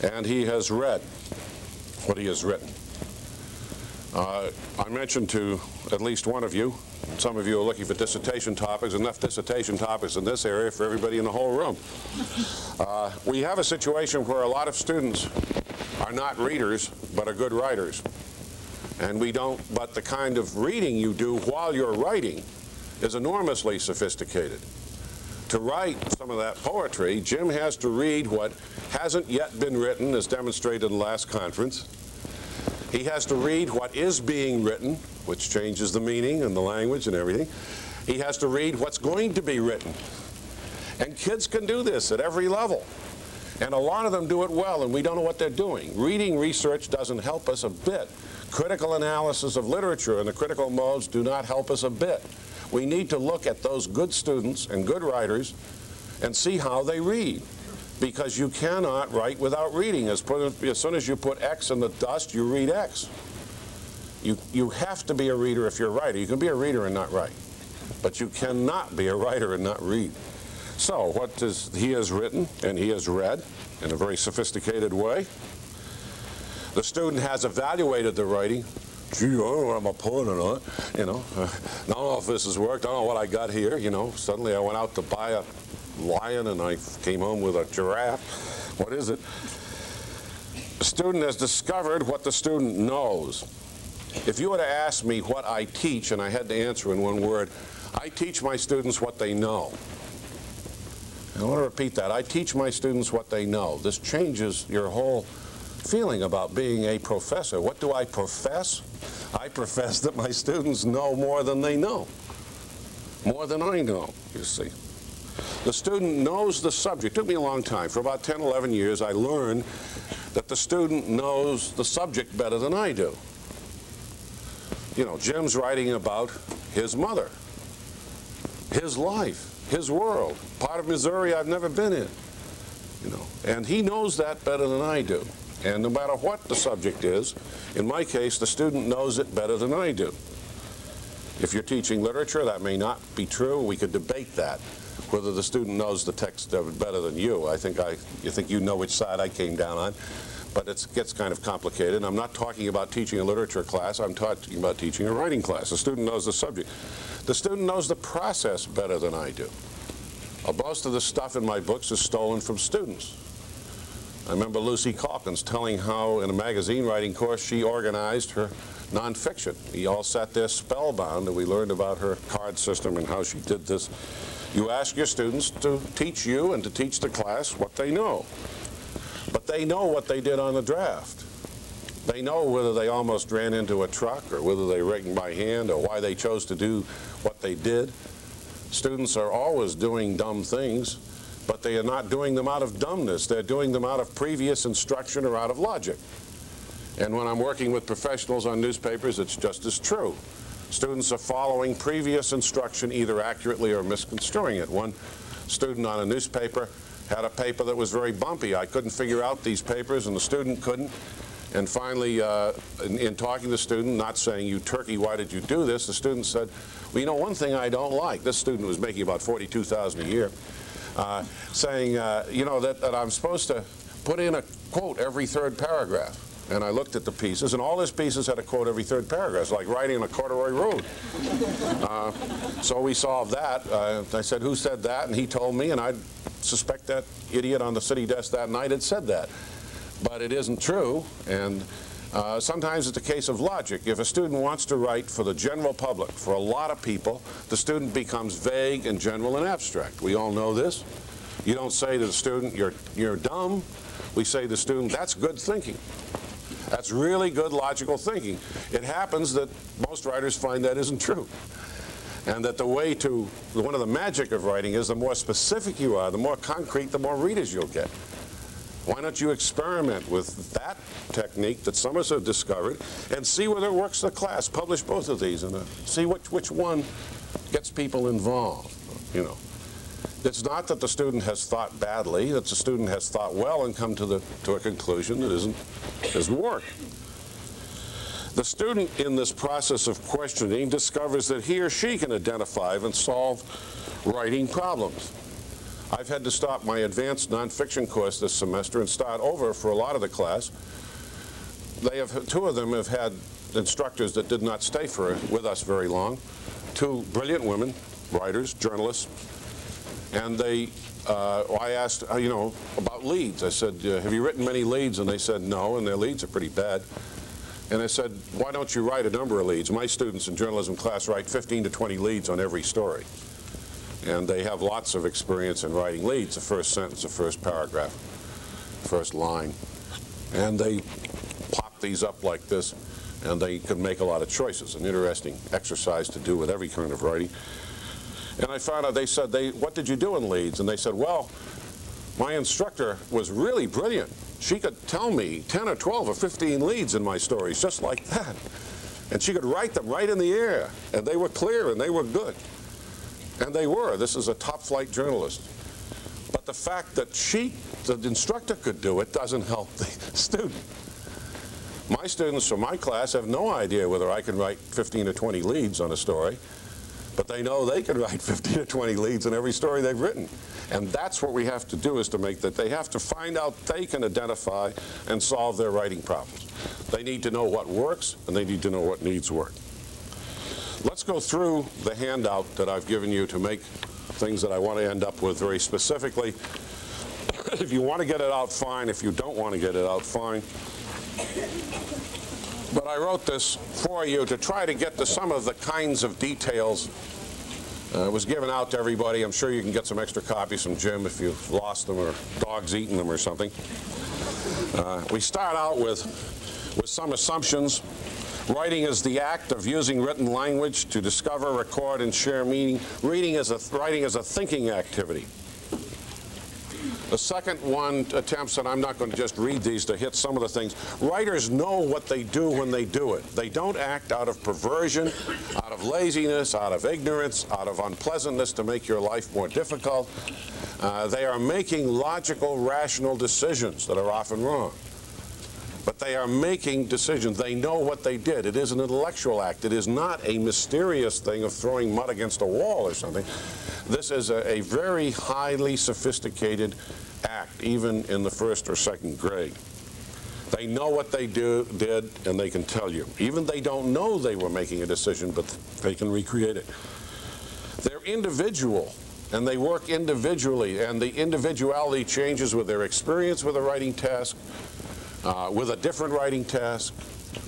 and he has read what he has written. Uh, I mentioned to at least one of you, some of you are looking for dissertation topics, enough dissertation topics in this area for everybody in the whole room. Uh, we have a situation where a lot of students are not readers, but are good writers. And we don't, but the kind of reading you do while you're writing is enormously sophisticated. To write some of that poetry, Jim has to read what hasn't yet been written, as demonstrated in the last conference, he has to read what is being written, which changes the meaning and the language and everything. He has to read what's going to be written. And kids can do this at every level. And a lot of them do it well, and we don't know what they're doing. Reading research doesn't help us a bit. Critical analysis of literature and the critical modes do not help us a bit. We need to look at those good students and good writers and see how they read because you cannot write without reading. As, as soon as you put X in the dust, you read X. You, you have to be a reader if you're a writer. You can be a reader and not write. But you cannot be a writer and not read. So what does, he has written and he has read in a very sophisticated way. The student has evaluated the writing. Gee, I don't know what I'm a or not. You know, uh, I don't know if this has worked. I don't know what I got here. You know, suddenly I went out to buy a lion and I came home with a giraffe. What is it? The student has discovered what the student knows. If you were to ask me what I teach, and I had to answer in one word, I teach my students what they know. I want to repeat that. I teach my students what they know. This changes your whole feeling about being a professor. What do I profess? I profess that my students know more than they know. More than I know, you see. The student knows the subject. It took me a long time. For about 10, 11 years, I learned that the student knows the subject better than I do. You know, Jim's writing about his mother, his life, his world, part of Missouri I've never been in. You know, and he knows that better than I do. And no matter what the subject is, in my case, the student knows it better than I do. If you're teaching literature, that may not be true. We could debate that whether the student knows the text better than you. I think I, you think you know which side I came down on, but it gets kind of complicated. I'm not talking about teaching a literature class. I'm talking about teaching a writing class. The student knows the subject. The student knows the process better than I do. Most of the stuff in my books is stolen from students. I remember Lucy Calkins telling how in a magazine writing course she organized her nonfiction. We all sat there spellbound and we learned about her card system and how she did this. You ask your students to teach you and to teach the class what they know. But they know what they did on the draft. They know whether they almost ran into a truck or whether they written by hand or why they chose to do what they did. Students are always doing dumb things, but they are not doing them out of dumbness. They're doing them out of previous instruction or out of logic. And when I'm working with professionals on newspapers, it's just as true. Students are following previous instruction either accurately or misconstruing it. One student on a newspaper had a paper that was very bumpy. I couldn't figure out these papers, and the student couldn't. And finally, uh, in, in talking to the student, not saying, you turkey, why did you do this? The student said, well, you know, one thing I don't like, this student was making about 42000 a year, uh, saying, uh, you know, that, that I'm supposed to put in a quote every third paragraph. And I looked at the pieces, and all his pieces had a quote every third paragraph. It's like writing on a corduroy road. <laughs> Uh, so we solved that. Uh, I said, who said that? And he told me, and I suspect that idiot on the city desk that night had said that. But it isn't true, and uh, sometimes it's a case of logic. If a student wants to write for the general public, for a lot of people, the student becomes vague and general and abstract. We all know this. You don't say to the student, you're, you're dumb. We say to the student, that's good thinking. That's really good logical thinking. It happens that most writers find that isn't true. And that the way to, one of the magic of writing is the more specific you are, the more concrete, the more readers you'll get. Why don't you experiment with that technique that some of us have discovered and see whether it works the class? Publish both of these and uh, see which, which one gets people involved, you know. It's not that the student has thought badly, that the student has thought well and come to, the, to a conclusion that isn't, doesn't work. The student in this process of questioning discovers that he or she can identify and solve writing problems. I've had to stop my advanced nonfiction course this semester and start over for a lot of the class. They have, two of them have had instructors that did not stay for with us very long. Two brilliant women, writers, journalists, and they, uh, I asked, uh, you know, about leads. I said, uh, have you written many leads? And they said no, and their leads are pretty bad. And I said, why don't you write a number of leads? My students in journalism class write 15 to 20 leads on every story. And they have lots of experience in writing leads, the first sentence, the first paragraph, first line. And they pop these up like this, and they can make a lot of choices. An interesting exercise to do with every kind of writing. And I found out, they said, they, what did you do in leads? And they said, well, my instructor was really brilliant. She could tell me 10 or 12 or 15 leads in my stories, just like that. And she could write them right in the air. And they were clear and they were good. And they were. This is a top flight journalist. But the fact that she, the instructor could do it doesn't help the <laughs> student. My students from my class have no idea whether I can write 15 or 20 leads on a story, but they know they can <laughs> write 15 or 20 leads in every story they've written. And that's what we have to do is to make that they have to find out they can identify and solve their writing problems. They need to know what works and they need to know what needs work. Let's go through the handout that I've given you to make things that I want to end up with very specifically. <coughs> if you want to get it out, fine. If you don't want to get it out, fine. But I wrote this for you to try to get to some of the kinds of details uh, it was given out to everybody. I'm sure you can get some extra copies from Jim if you've lost them or dog's eaten them or something. Uh, we start out with, with some assumptions. Writing is the act of using written language to discover, record, and share meaning. Reading is a, writing is a thinking activity. The second one attempts, and I'm not going to just read these to hit some of the things. Writers know what they do when they do it. They don't act out of perversion, out of laziness, out of ignorance, out of unpleasantness to make your life more difficult. Uh, they are making logical, rational decisions that are often wrong. But they are making decisions. They know what they did. It is an intellectual act. It is not a mysterious thing of throwing mud against a wall or something. This is a, a very highly sophisticated act, even in the first or second grade. They know what they do, did, and they can tell you. Even they don't know they were making a decision, but they can recreate it. They're individual, and they work individually, and the individuality changes with their experience with a writing task, uh, with a different writing task.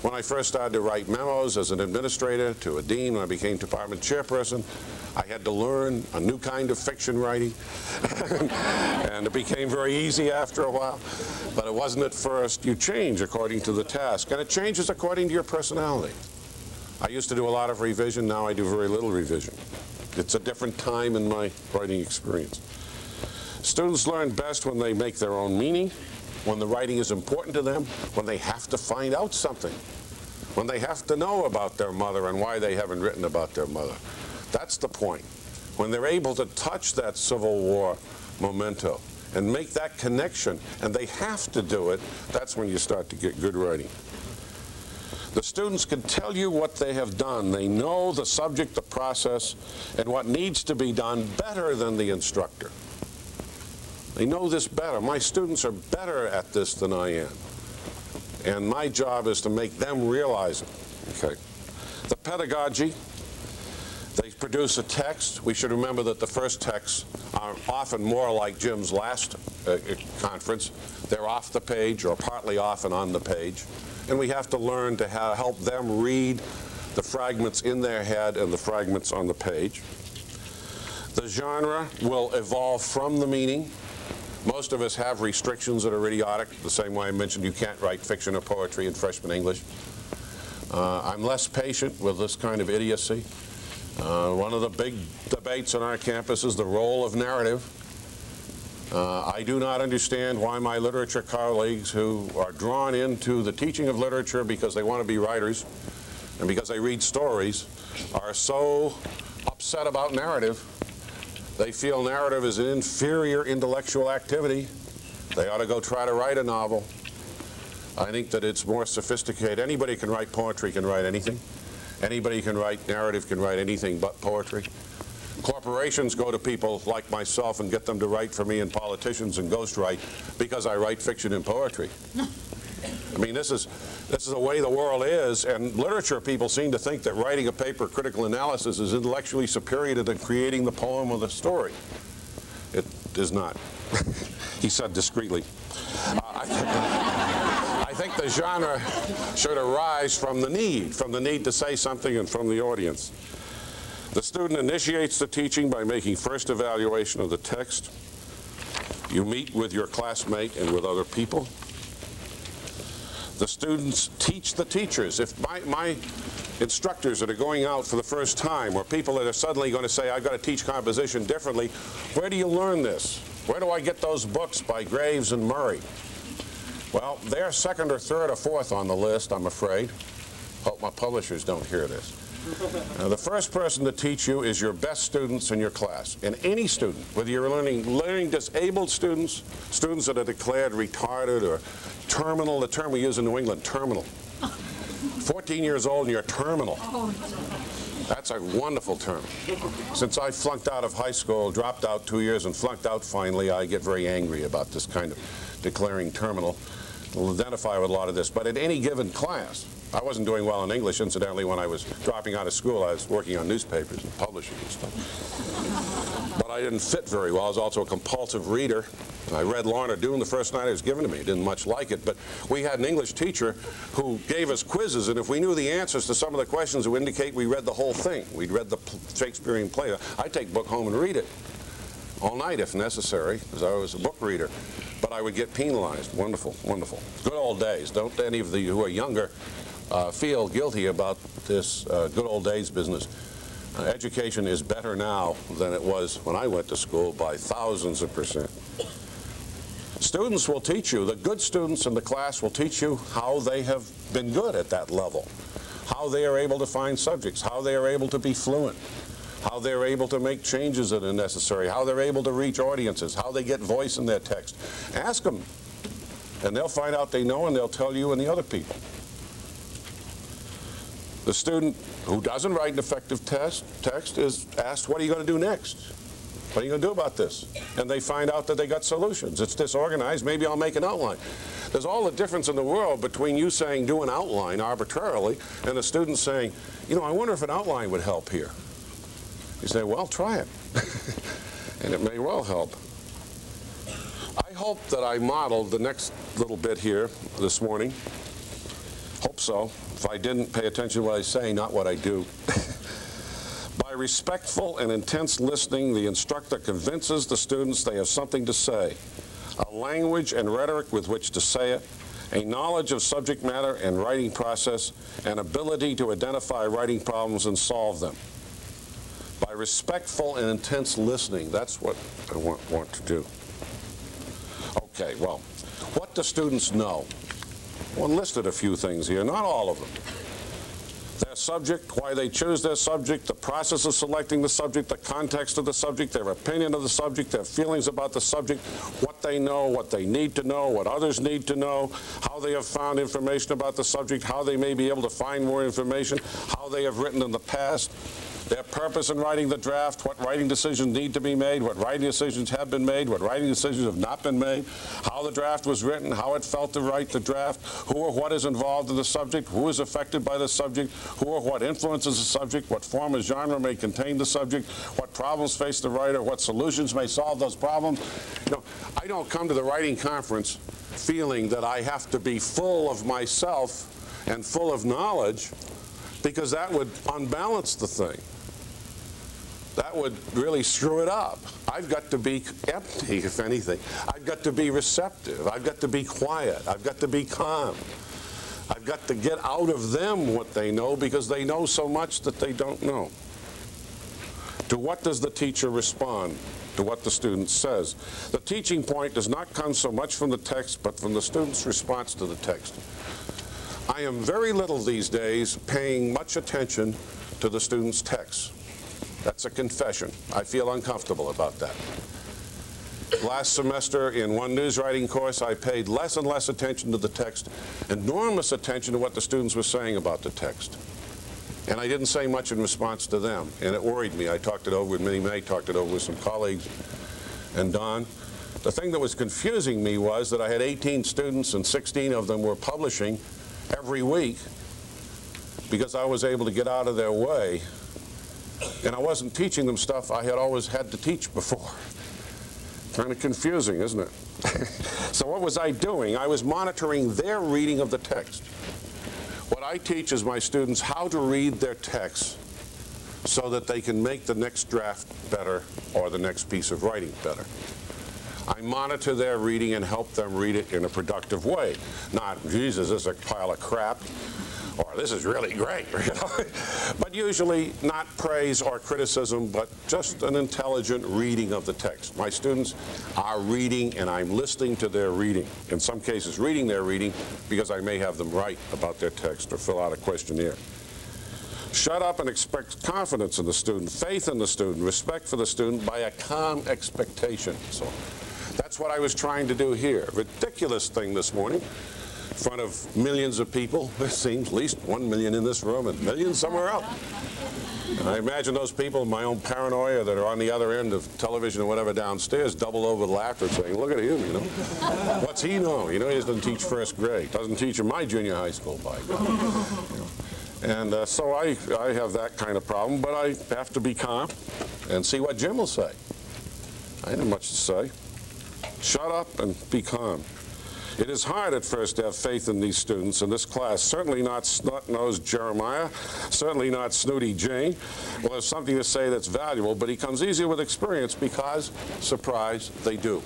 When I first started to write memos as an administrator to a dean when I became department chairperson, I had to learn a new kind of fiction writing, <laughs> and it became very easy after a while. But it wasn't at first. You change according to the task, and it changes according to your personality. I used to do a lot of revision. Now I do very little revision. It's a different time in my writing experience. Students learn best when they make their own meaning, when the writing is important to them, when they have to find out something, when they have to know about their mother and why they haven't written about their mother. That's the point. When they're able to touch that Civil War memento and make that connection, and they have to do it, that's when you start to get good writing. The students can tell you what they have done. They know the subject, the process, and what needs to be done better than the instructor. They know this better. My students are better at this than I am. And my job is to make them realize it. Okay. The pedagogy, they produce a text. We should remember that the first texts are often more like Jim's last uh, conference. They're off the page or partly off and on the page. And we have to learn to help them read the fragments in their head and the fragments on the page. The genre will evolve from the meaning. Most of us have restrictions that are idiotic, the same way I mentioned you can't write fiction or poetry in freshman English. Uh, I'm less patient with this kind of idiocy. Uh, one of the big debates on our campus is the role of narrative. Uh, I do not understand why my literature colleagues who are drawn into the teaching of literature because they want to be writers and because they read stories are so upset about narrative. They feel narrative is an inferior intellectual activity. They ought to go try to write a novel. I think that it's more sophisticated. Anybody can write poetry, can write anything. Anybody can write narrative, can write anything but poetry. Corporations go to people like myself and get them to write for me and politicians and ghostwrite because I write fiction and poetry. <laughs> I mean, this is, this is the way the world is, and literature people seem to think that writing a paper critical analysis is intellectually superior to creating the poem or the story. It is not, <laughs> he said discreetly. Uh, I, <laughs> I think the genre should arise from the need, from the need to say something and from the audience. The student initiates the teaching by making first evaluation of the text. You meet with your classmate and with other people. The students teach the teachers. If my, my instructors that are going out for the first time or people that are suddenly going to say, I've got to teach composition differently, where do you learn this? Where do I get those books by Graves and Murray? Well, they're second or third or fourth on the list, I'm afraid. Hope my publishers don't hear this. Now, the first person to teach you is your best students in your class. And any student, whether you're learning, learning disabled students, students that are declared retarded or terminal, the term we use in New England, terminal. <laughs> 14 years old and you're terminal. That's a wonderful term. Since I flunked out of high school, dropped out two years and flunked out finally, I get very angry about this kind of declaring terminal. We'll identify with a lot of this. But at any given class, I wasn't doing well in English, incidentally, when I was dropping out of school. I was working on newspapers and publishing and stuff. But I didn't fit very well. I was also a compulsive reader. I read Lorna Doone the first night it was given to me. Didn't much like it, but we had an English teacher who gave us quizzes, and if we knew the answers to some of the questions, it would indicate we read the whole thing. We'd read the Shakespearean play. I'd take book home and read it all night if necessary, because I was a book reader. But I would get penalized. Wonderful, wonderful. Good old days. Don't any of you who are younger uh, feel guilty about this uh, good old days business. Uh, education is better now than it was when I went to school by thousands of percent. Students will teach you, the good students in the class will teach you how they have been good at that level, how they are able to find subjects, how they are able to be fluent, how they're able to make changes that are necessary, how they're able to reach audiences, how they get voice in their text. Ask them, and they'll find out they know and they'll tell you and the other people. The student who doesn't write an effective test, text is asked, what are you going to do next? What are you going to do about this? And they find out that they got solutions. It's disorganized. Maybe I'll make an outline. There's all the difference in the world between you saying do an outline arbitrarily and the student saying, you know, I wonder if an outline would help here. You say, well, try it. <laughs> and it may well help. I hope that I modeled the next little bit here this morning. Hope so. If I didn't, pay attention to what I say, not what I do. <laughs> By respectful and intense listening, the instructor convinces the students they have something to say, a language and rhetoric with which to say it, a knowledge of subject matter and writing process, an ability to identify writing problems and solve them. By respectful and intense listening, that's what I want, want to do. Okay, well, what do students know? Well, listed a few things here, not all of them. Their subject, why they chose their subject, the process of selecting the subject, the context of the subject, their opinion of the subject, their feelings about the subject, what they know, what they need to know, what others need to know, how they have found information about the subject, how they may be able to find more information, how they have written in the past, their purpose in writing the draft, what writing decisions need to be made, what writing decisions have been made, what writing decisions have not been made, how the draft was written, how it felt to write the draft, who or what is involved in the subject, who is affected by the subject, who or what influences the subject, what form or genre may contain the subject, what problems face the writer, what solutions may solve those problems. You know, I don't come to the writing conference feeling that I have to be full of myself and full of knowledge because that would unbalance the thing. That would really screw it up. I've got to be empty, if anything. I've got to be receptive. I've got to be quiet. I've got to be calm. I've got to get out of them what they know because they know so much that they don't know. To what does the teacher respond? To what the student says. The teaching point does not come so much from the text, but from the student's response to the text. I am very little these days paying much attention to the student's texts. That's a confession. I feel uncomfortable about that. Last semester in one news writing course, I paid less and less attention to the text, enormous attention to what the students were saying about the text. And I didn't say much in response to them, and it worried me. I talked it over with Minnie Mae, talked it over with some colleagues, and Don. The thing that was confusing me was that I had 18 students and 16 of them were publishing every week because I was able to get out of their way and I wasn't teaching them stuff I had always had to teach before. Kind of confusing, isn't it? <laughs> so what was I doing? I was monitoring their reading of the text. What I teach is my students how to read their text so that they can make the next draft better or the next piece of writing better. I monitor their reading and help them read it in a productive way. Not, Jesus, this is a pile of crap or this is really great, <laughs> you know? but usually not praise or criticism, but just an intelligent reading of the text. My students are reading and I'm listening to their reading. In some cases, reading their reading because I may have them write about their text or fill out a questionnaire. Shut up and expect confidence in the student, faith in the student, respect for the student by a calm expectation. So that's what I was trying to do here. Ridiculous thing this morning in front of millions of people. <laughs> It seems at least one million in this room and millions somewhere else. And I imagine those people, my own paranoia, that are on the other end of television or whatever downstairs, double over with laughter, saying, "Look at him, you know. <laughs> What's he know? You know, he doesn't teach first grade. Doesn't teach in my junior high school, by God." You <laughs> know. And uh, so I, I have that kind of problem, but I have to be calm and see what Jim will say. I ain't much to say. Shut up and be calm. It is hard at first to have faith in these students in this class. Certainly not snot-nosed Jeremiah, certainly not snooty Jane. Well, there's something to say that's valuable, but he comes easier with experience because, surprise, they do.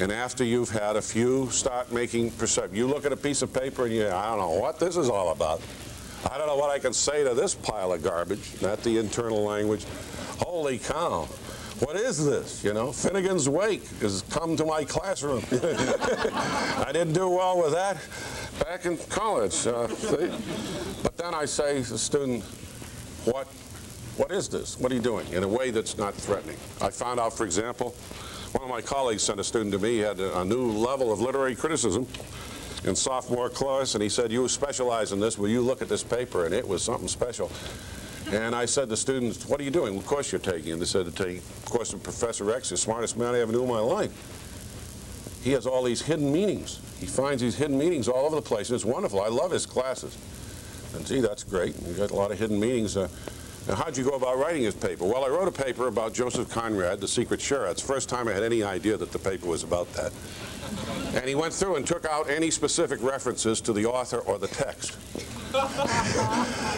And after you've had a few, start making perception. You look at a piece of paper and you, I don't know what this is all about. I don't know what I can say to this pile of garbage, not the internal language. Holy cow. What is this? You know, Finnegan's Wake has come to my classroom. <laughs> I didn't do well with that back in college. Uh, but then I say to the student, what, what is this? What are you doing? In a way that's not threatening. I found out, for example, one of my colleagues sent a student to me, he had a, a new level of literary criticism in sophomore class, and he said, you specialize in this, will you look at this paper? And it was something special. And I said to students, what are you doing? Of course you're taking? And they said to take a course of Professor X, the smartest man I ever knew in my life. He has all these hidden meanings. He finds these hidden meanings all over the place, and it's wonderful. I love his classes. And gee, that's great. You got a lot of hidden meanings. Uh, now, how'd you go about writing his paper? Well, I wrote a paper about Joseph Conrad, the secret sharer. It's the first time I had any idea that the paper was about that. And he went through and took out any specific references to the author or the text.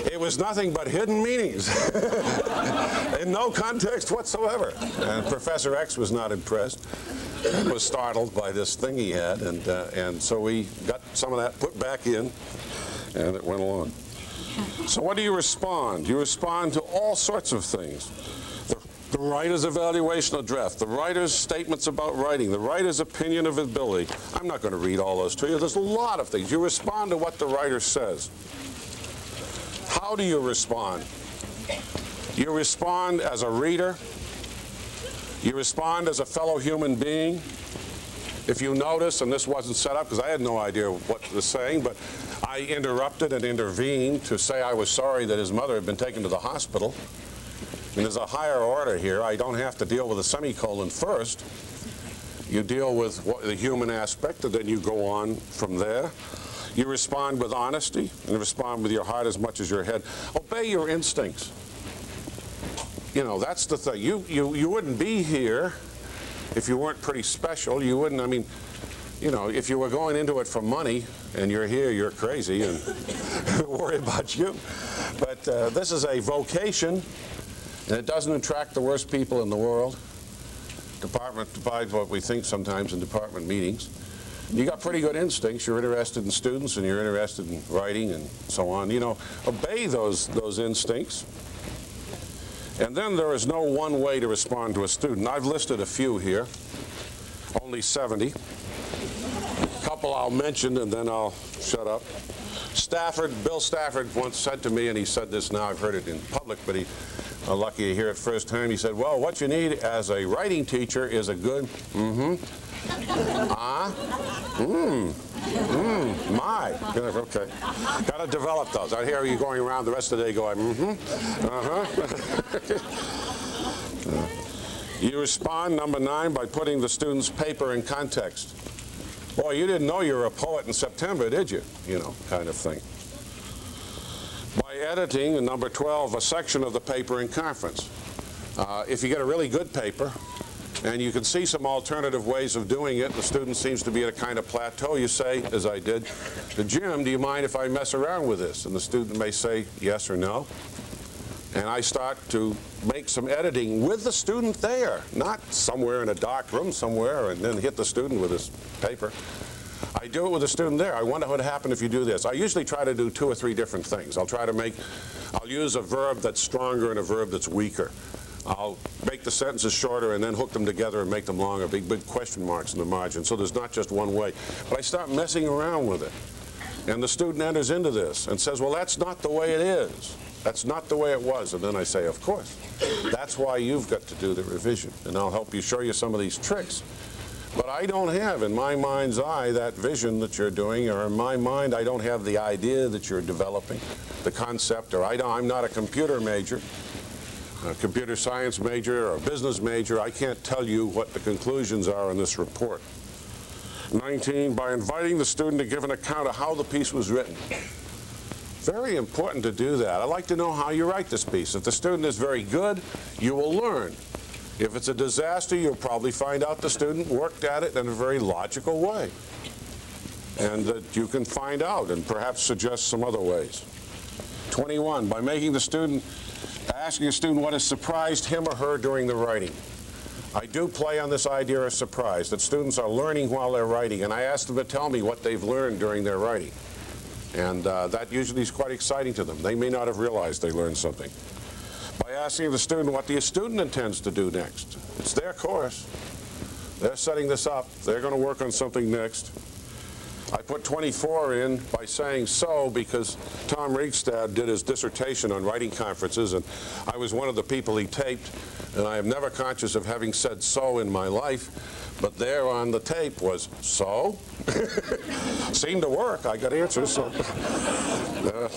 it was nothing but hidden meanings <laughs> in no context whatsoever. And Professor X was not impressed was startled by this thing he had. And, uh, and so we got some of that put back in, and it went along. So what do you respond? You respond to all sorts of things. The, writer's evaluation of draft, the writer's statements about writing, the writer's opinion of ability. I'm not going to read all those to you. There's a lot of things. You respond to what the writer says. How do you respond? You respond as a reader. You respond as a fellow human being. If you notice, and this wasn't set up because I had no idea what to saying, but I interrupted and intervened to say I was sorry that his mother had been taken to the hospital. And there's a higher order here. I don't have to deal with a semicolon first. You deal with what, the human aspect, and then you go on from there. You respond with honesty and respond with your heart as much as your head. Obey your instincts. You know, that's the thing. You, you, you wouldn't be here if you weren't pretty special. You wouldn't, I mean, you know, if you were going into it for money and you're here, you're crazy and <laughs> worry about you. But uh, this is a vocation, and it doesn't attract the worst people in the world. Department divides what we think sometimes in department meetings. You got pretty good instincts. You're interested in students and you're interested in writing and so on. You know, obey those, those instincts. And then there is no one way to respond to a student. I've listed a few here, only 70. A couple I'll mention and then I'll shut up. Stafford, Bill Stafford once said to me, and he said this now, I've heard it in public, but he, uh, lucky to hear it first time, he said, well, what you need as a writing teacher is a good, mm-hmm, ah, mm, mm, my. Okay. Got to develop those. I hear you going around the rest of the day going, mm-hmm, uh-huh. <laughs> you respond, number nine, by putting the student's paper in context. Boy, you didn't know you were a poet in September, did you? You know, kind of thing. By editing, number 12, a section of the paper in conference. Uh, if you get a really good paper, and you can see some alternative ways of doing it. The student seems to be at a kind of plateau. You say, as I did, to Jim, do you mind if I mess around with this? And the student may say yes or no. And I start to make some editing with the student there, not somewhere in a dark room somewhere and then hit the student with this paper. I do it with a student there. I wonder what would happen if you do this. I usually try to do two or three different things. I'll try to make, I'll use a verb that's stronger and a verb that's weaker. I'll make the sentences shorter and then hook them together and make them longer, big, big question marks in the margin. So there's not just one way. But I start messing around with it. And the student enters into this and says, well, that's not the way it is. That's not the way it was. And then I say, of course. That's why you've got to do the revision. And I'll help you show you some of these tricks. But I don't have, in my mind's eye, that vision that you're doing, or in my mind, I don't have the idea that you're developing, the concept, or I don't, I'm not a computer major a computer science major or a business major, I can't tell you what the conclusions are in this report. 19, by inviting the student to give an account of how the piece was written. Very important to do that. I'd like to know how you write this piece. If the student is very good, you will learn. If it's a disaster, you'll probably find out the student worked at it in a very logical way. And that you can find out and perhaps suggest some other ways. 21, by making the student asking a student what has surprised him or her during the writing. I do play on this idea of surprise, that students are learning while they're writing, and I ask them to tell me what they've learned during their writing. And uh, that usually is quite exciting to them. They may not have realized they learned something. By asking the student what the student intends to do next. It's their course. They're setting this up. They're going to work on something next. I put 24 in by saying so because Tom Reigstad did his dissertation on writing conferences, and I was one of the people he taped, and I am never conscious of having said so in my life, but there on the tape was so. <laughs> Seemed to work. I got answers. So. <laughs> Uh,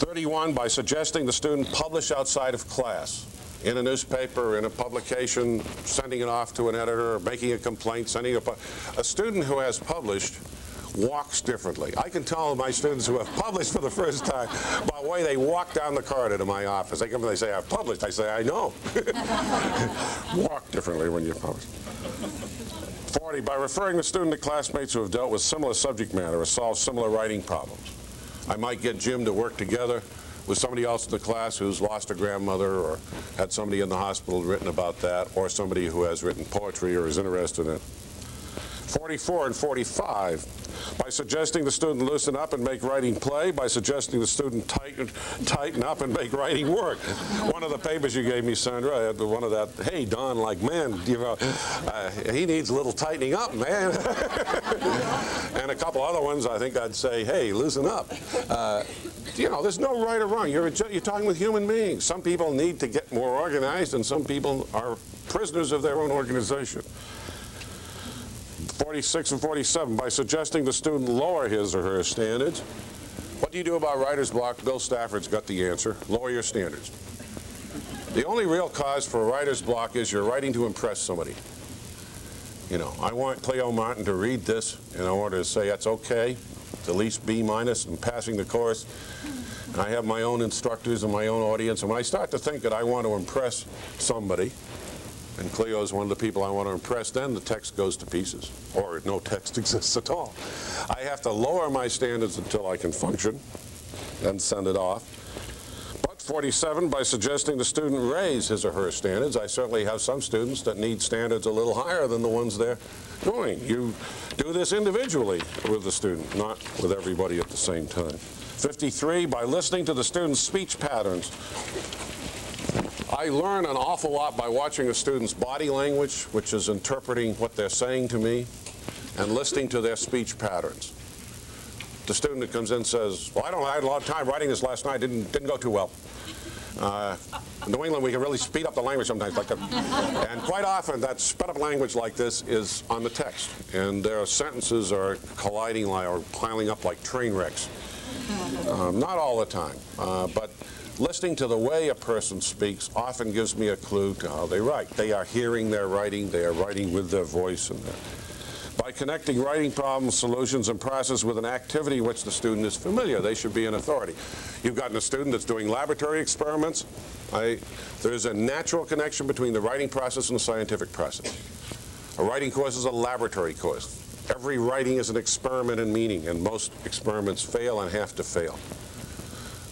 31, by suggesting the student publish outside of class in a newspaper, in a publication, sending it off to an editor, or making a complaint, sending a... A student who has published walks differently. I can tell my students who have published for the first time by the way they walk down the corridor to my office. They come and they say, I've published. I say, I know. <laughs> walk differently when you publish. 40, by referring the student to classmates who have dealt with similar subject matter or solved similar writing problems. I might get Jim to work together with somebody else in the class who's lost a grandmother or had somebody in the hospital written about that or somebody who has written poetry or is interested in it. 44 and 45, by suggesting the student loosen up and make writing play, by suggesting the student tighten, tighten up and make writing work. One of the papers you gave me, Sandra, had one of that, hey, Don, like, man, you know, uh, he needs a little tightening up, man. <laughs> and a couple other ones, I think I'd say, hey, loosen up. Uh, you know, there's no right or wrong. You're, you're talking with human beings. Some people need to get more organized, and some people are prisoners of their own organization. 46 and 47, by suggesting the student lower his or her standards. What do you do about writer's block? Bill Stafford's got the answer. Lower your standards. The only real cause for writer's block is you're writing to impress somebody. You know, I want Cleo Martin to read this, and I want to say that's okay. It's at least B minus in passing the course. And I have my own instructors and my own audience, and when I start to think that I want to impress somebody, and Cleo is one of the people I want to impress, then the text goes to pieces, or no text <laughs> exists at all. I have to lower my standards until I can function, and send it off. But 47, by suggesting the student raise his or her standards, I certainly have some students that need standards a little higher than the ones they're doing. You do this individually with the student, not with everybody at the same time. 53, by listening to the student's speech patterns, I learn an awful lot by watching a student's body language, which is interpreting what they're saying to me, and listening to their speech patterns. The student that comes in says, well, I don't I had a lot of time writing this last night, didn't, didn't go too well. Uh, in New England, we can really speed up the language sometimes like that. And quite often, that sped up language like this is on the text. And their sentences are colliding like, or piling up like train wrecks. Um, not all the time, uh, but listening to the way a person speaks often gives me a clue to how they write. They are hearing their writing, they are writing with their voice. And by connecting writing problems, solutions, and process with an activity which the student is familiar, they should be an authority. You've gotten a student that's doing laboratory experiments. I, there's a natural connection between the writing process and the scientific process. A writing course is a laboratory course. Every writing is an experiment in meaning, and most experiments fail and have to fail.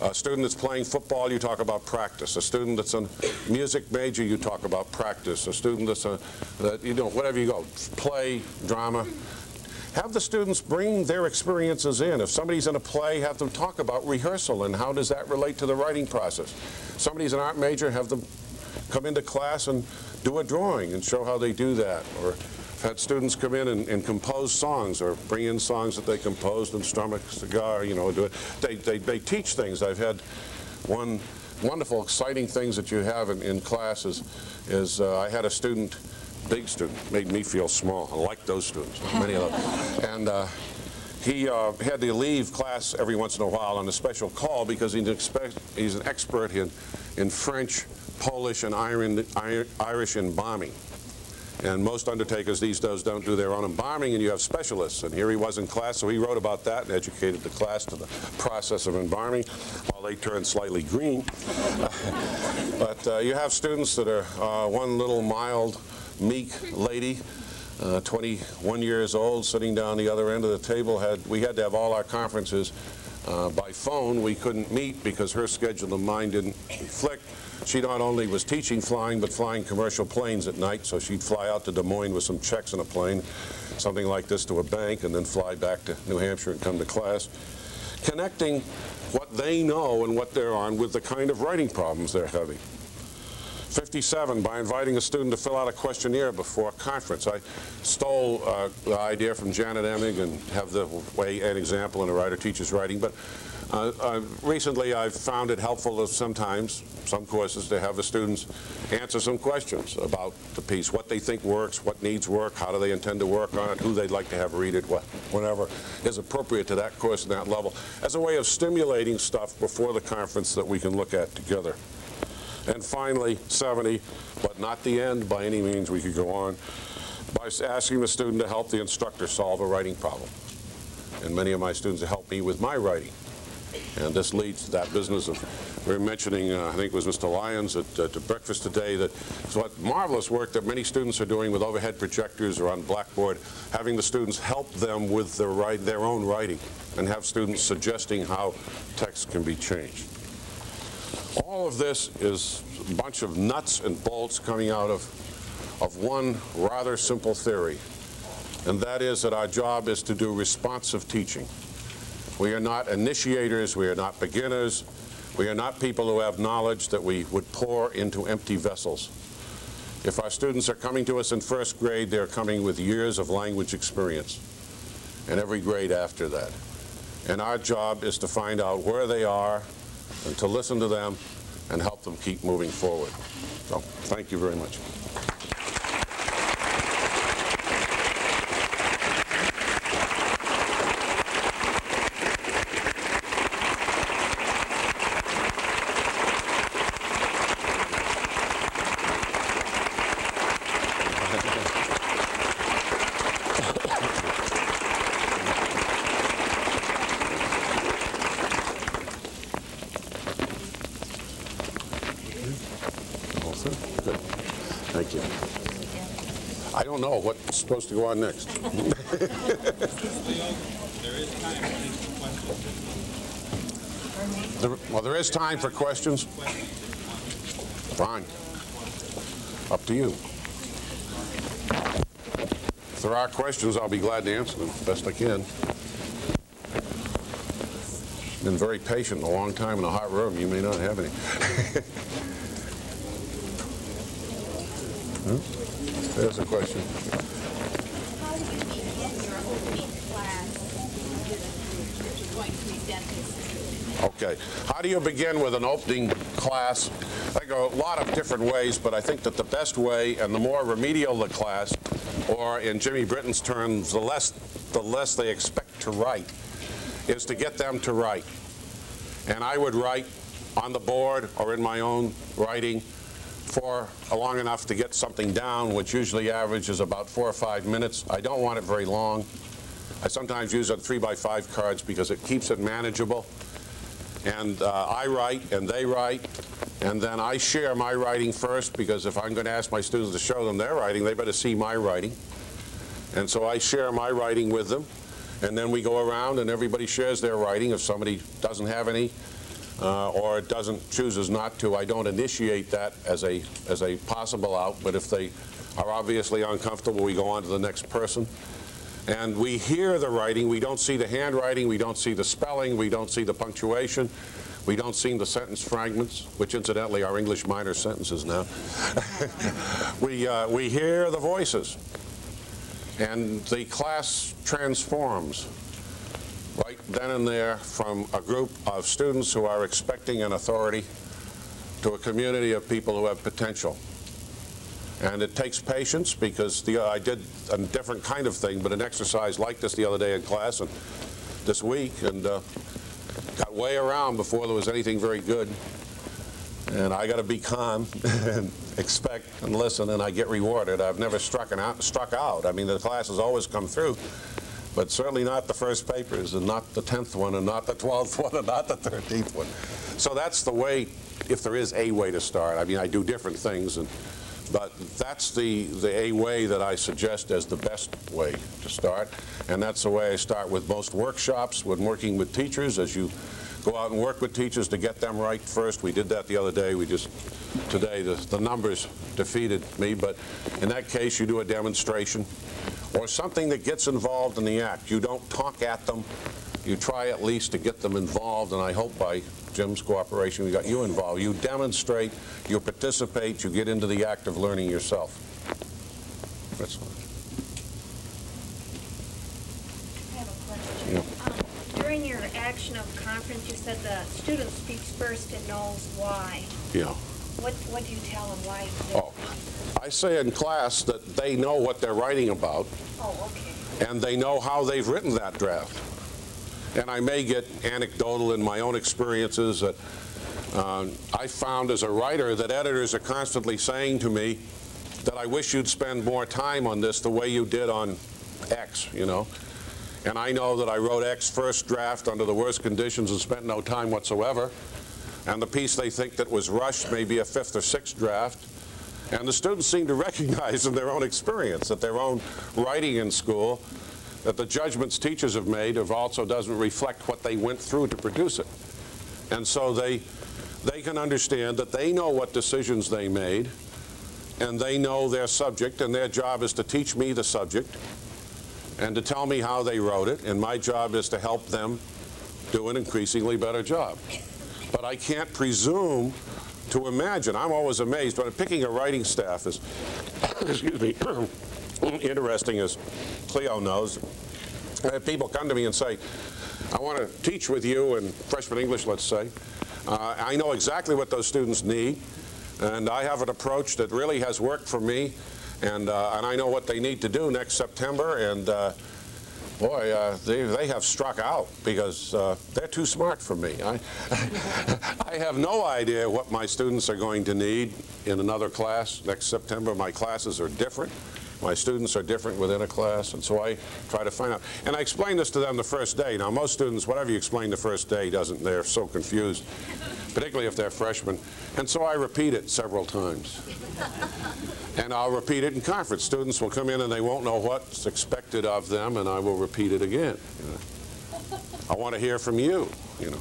A student that's playing football, you talk about practice. A student that's a music major, you talk about practice. A student that's a, that, you know, whatever you go, play, drama. Have the students bring their experiences in. If somebody's in a play, have them talk about rehearsal and how does that relate to the writing process. Somebody's an art major, have them come into class and do a drawing and show how they do that. Or had students come in and, and, compose songs or bring in songs that they composed and strum a cigar, you know, do it. They, they, they teach things. I've had one wonderful, exciting things that you have in, in classes is uh, I had a student, big student, made me feel small. I like those students, many of them. <laughs> And uh, he uh, had to leave class every once in a while on a special call because he's, expect, he's an expert in, in French, Polish, and Irish embalming. And most undertakers these days don't do their own embalming, and you have specialists. And here he was in class, so he wrote about that and educated the class to the process of embalming while they turned slightly green. <laughs> but uh, you have students that are uh, one little mild, meek lady, uh, 21 years old, sitting down the other end of the table. Had We had to have all our conferences uh, by phone. We couldn't meet because her schedule and mine didn't conflict. She not only was teaching flying, but flying commercial planes at night, so she'd fly out to Des Moines with some checks in a plane, something like this to a bank, and then fly back to New Hampshire and come to class. Connecting what they know and what they're on with the kind of writing problems they're having. 57, by inviting a student to fill out a questionnaire before a conference. I stole uh, the idea from Janet Emig and have the way an example in a writer teaches writing, but uh, uh, recently I've found it helpful sometimes, some courses, to have the students answer some questions about the piece, what they think works, what needs work, how do they intend to work on it, who they'd like to have read it, what, whatever is appropriate to that course and that level, as a way of stimulating stuff before the conference that we can look at together. And finally, 70, but not the end by any means, we could go on, by asking the student to help the instructor solve a writing problem. And many of my students help me with my writing. And this leads to that business of, we were mentioning, uh, I think it was Mr. Lyons at, uh, breakfast today, that what marvelous work that many students are doing with overhead projectors or on Blackboard, having the students help them with their, write, their own writing and have students suggesting how text can be changed. All of this is a bunch of nuts and bolts coming out of, of one rather simple theory. and that is that our job is to do responsive teaching. We are not initiators, we are not beginners, we are not people who have knowledge that we would pour into empty vessels. If our students are coming to us in first grade, they're coming with years of language experience, and every grade after that. And our job is to find out where they are and to listen to them and help them keep moving forward. So, thank you very much. All set? Good. Thank you. I don't know what's supposed to go on next. <laughs> There- Well, there is time for questions. Fine. Up to you. If there are questions, I'll be glad to answer them best I can. Been very patient, a long time in a hot room. You may not have any. Huh? <laughs> Hmm? There's a question. How do you begin your opening class that you're going to present How do you begin with an opening class? I go a lot of different ways, but I think that the best way and the more remedial the class, or in Jimmy Britton's terms, the less, the less they expect to write, is to get them to write. And I would write on the board or in my own writing for long enough to get something down, which usually averages about four or five minutes. I don't want it very long. I sometimes use it three by five cards because it keeps it manageable. And uh, I write and they write, and then I share my writing first because if I'm going to ask my students to show them their writing, they better see my writing. And so I share my writing with them, and then we go around and everybody shares their writing. If somebody doesn't have any uh, or doesn't chooses not to, I don't initiate that as a as a possible out. But if they are obviously uncomfortable, we go on to the next person. And we hear the writing. We don't see the handwriting. We don't see the spelling. We don't see the punctuation. We don't see the sentence fragments, which incidentally are English minor sentences now. <laughs> we, uh, we hear the voices. And the class transforms right then and there from a group of students who are expecting an authority to a community of people who have potential. And it takes patience because the, I did a different kind of thing, but an exercise like this the other day in class and this week, and uh, got way around before there was anything very good. And I got to be calm <laughs> and expect and listen, and I get rewarded. I've never struck, out, struck out. I mean, the class has always come through, but certainly not the first papers, and not the 10th one, and not the 12th <laughs> one, and not the 13th one. So that's the way, if there is a way to start. I mean, I do different things, and but that's the, the a way that I suggest as the best way to start. And that's the way I start with most workshops, when working with teachers, as you go out and work with teachers to get them right first. We did that the other day. We just, today, the, the numbers defeated me. But in that case, you do a demonstration or something that gets involved in the act. You don't talk at them. You try at least to get them involved, and I hope by Jim's cooperation we got you involved. You demonstrate, you participate, you get into the act of learning yourself. That's all. I have a question. Yeah. Um, During your action of conference, you said the student speaks first and knows why. Yeah. What, what do you tell them why? Oh, I say in class that they know what they're writing about, Oh, okay. and they know how they've written that draft. And I may get anecdotal in my own experiences that uh, I found as a writer that editors are constantly saying to me that I wish you'd spend more time on this the way you did on X, you know. And I know that I wrote X first draft under the worst conditions and spent no time whatsoever. And the piece they think that was rushed may be a fifth or sixth draft. And the students seem to recognize in their own experience that their own writing in school, that the judgments teachers have made have also doesn't reflect what they went through to produce it. And so they, they can understand that they know what decisions they made, and they know their subject, and their job is to teach me the subject. and to tell me how they wrote it, and my job is to help them do an increasingly better job. But I can't presume to imagine. I'm always amazed when picking a writing staff is, <coughs> excuse me, interesting as Cleo knows. I have people come to me and say, I want to teach with you in freshman English, let's say. Uh, I know exactly what those students need, and I have an approach that really has worked for me, and, uh, and I know what they need to do next September, and uh, boy, uh, they, they have struck out because uh, they're too smart for me. I, <laughs> I have no idea what my students are going to need in another class next September. My classes are different. My students are different within a class, and so I try to find out. And I explain this to them the first day. Now, most students, whatever you explain the first day, doesn't, they're so confused, particularly if they're freshmen. And so I repeat it several times. And I'll repeat it in conference. Students will come in and they won't know what's expected of them, and I will repeat it again. you know. I want to hear from you, you know.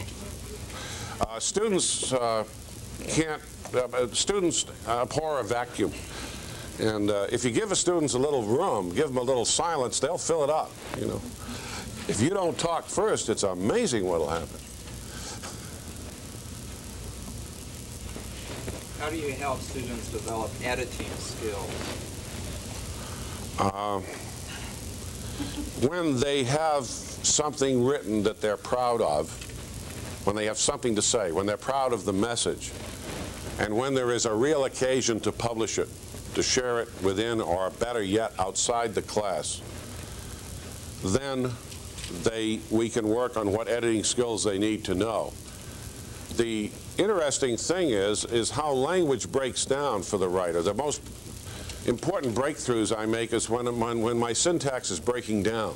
Uh, students uh, can't, uh, students abhor a vacuum. And uh, if you give the students a little room, give them a little silence, they'll fill it up, you know. If you don't talk first, it's amazing what'll happen. How do you help students develop editing skills? Uh, when they have something written that they're proud of, when they have something to say, when they're proud of the message, and when there is a real occasion to publish it, to share it within, or better yet, outside the class, then they, we can work on what editing skills they need to know. The interesting thing is, is how language breaks down for the writer. The most important breakthroughs I make is when, when, when my syntax is breaking down.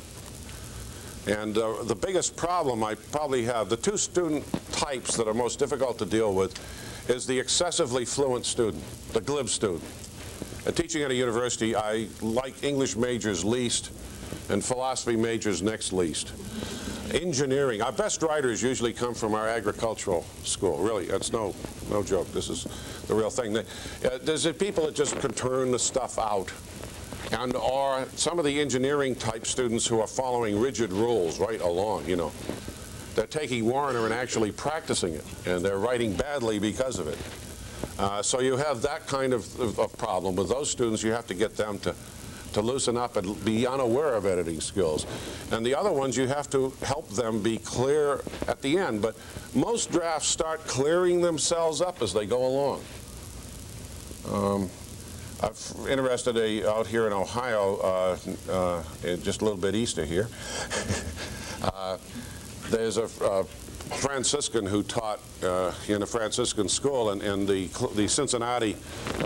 And uh, the biggest problem I probably have, the two student types that are most difficult to deal with, is the excessively fluent student, the glib student. Uh, teaching at a university, I like English majors least and philosophy majors next least. Engineering, our best writers usually come from our agricultural school. Really, that's no, no joke. This is the real thing. Uh, there's people that just can turn the stuff out and are some of the engineering type students who are following rigid rules right along, you know. They're taking Warriner and actually practicing it, and they're writing badly because of it. Uh, so you have that kind of, of, problem. With those students, you have to get them to, to loosen up and be unaware of editing skills. And the other ones, you have to help them be clear at the end. But most drafts start clearing themselves up as they go along. Um, I'm interested a, out here in Ohio, uh, uh, just a little bit east of here. <laughs> uh, there's a, a, Franciscan who taught uh, in a Franciscan school, and, and the, the Cincinnati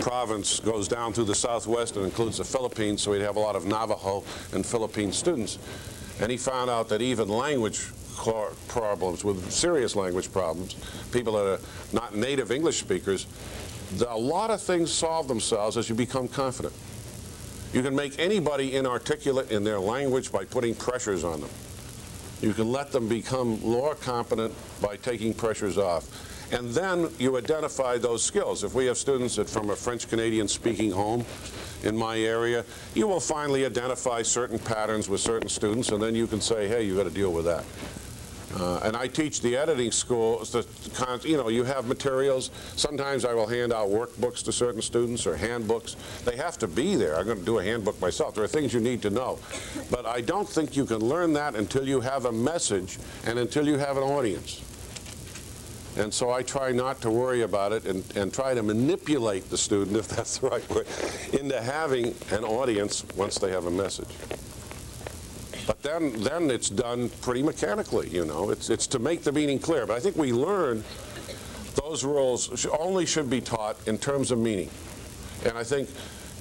province goes down through the southwest and includes the Philippines, so we'd have a lot of Navajo and Philippine students. And he found out that even language problems, with serious language problems, people that are not native English speakers, a lot of things solve themselves as you become confident. You can make anybody inarticulate in their language by putting pressures on them. You can let them become more competent by taking pressures off. And then you identify those skills. If we have students that from a French-Canadian speaking home in my area, you will finally identify certain patterns with certain students, and then you can say, hey, you've got to deal with that. Uh, and I teach the editing schools, the, you know, you have materials. Sometimes I will hand out workbooks to certain students or handbooks. They have to be there. I'm going to do a handbook myself. There are things you need to know. But I don't think you can learn that until you have a message and until you have an audience. And so I try not to worry about it and, and try to manipulate the student, <laughs> if that's the right word, into having an audience once they have a message. But then, then it's done pretty mechanically, you know. It's, it's to make the meaning clear. But I think we learn those rules only should be taught in terms of meaning. And I think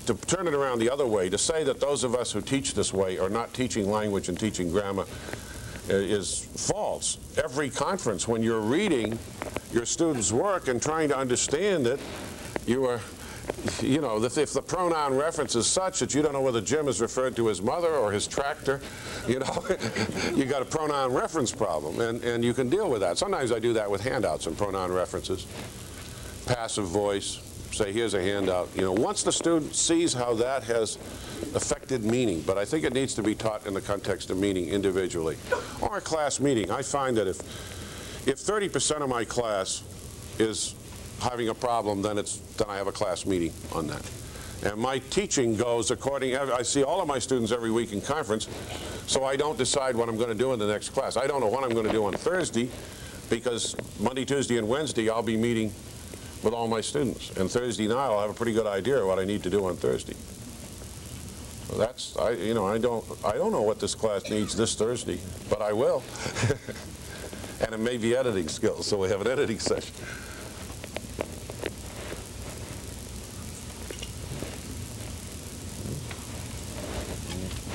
to turn it around the other way, to say that those of us who teach this way are not teaching language and teaching grammar uh, is false. Every conference, when you're reading your students' work and trying to understand it, you are you know, if, the pronoun reference is such that you don't know whether Jim is referred to his mother or his tractor, you know, <laughs> you got a pronoun reference problem, and, and you can deal with that. Sometimes I do that with handouts and pronoun references. Passive voice, say, here's a handout. You know, once the student sees how that has affected meaning, but I think it needs to be taught in the context of meaning individually. Or a class meeting. I find that if, if 30% of my class is having a problem, then it's, then I have a class meeting on that. And my teaching goes according, I see all of my students every week in conference, so I don't decide what I'm going to do in the next class. I don't know what I'm going to do on Thursday, because Monday, Tuesday, and Wednesday, I'll be meeting with all my students. And Thursday night, I'll have a pretty good idea of what I need to do on Thursday. That's, I, you know, I don't, I don't know what this class needs this Thursday, but I will. <laughs> And it may be editing skills, so we have an editing session.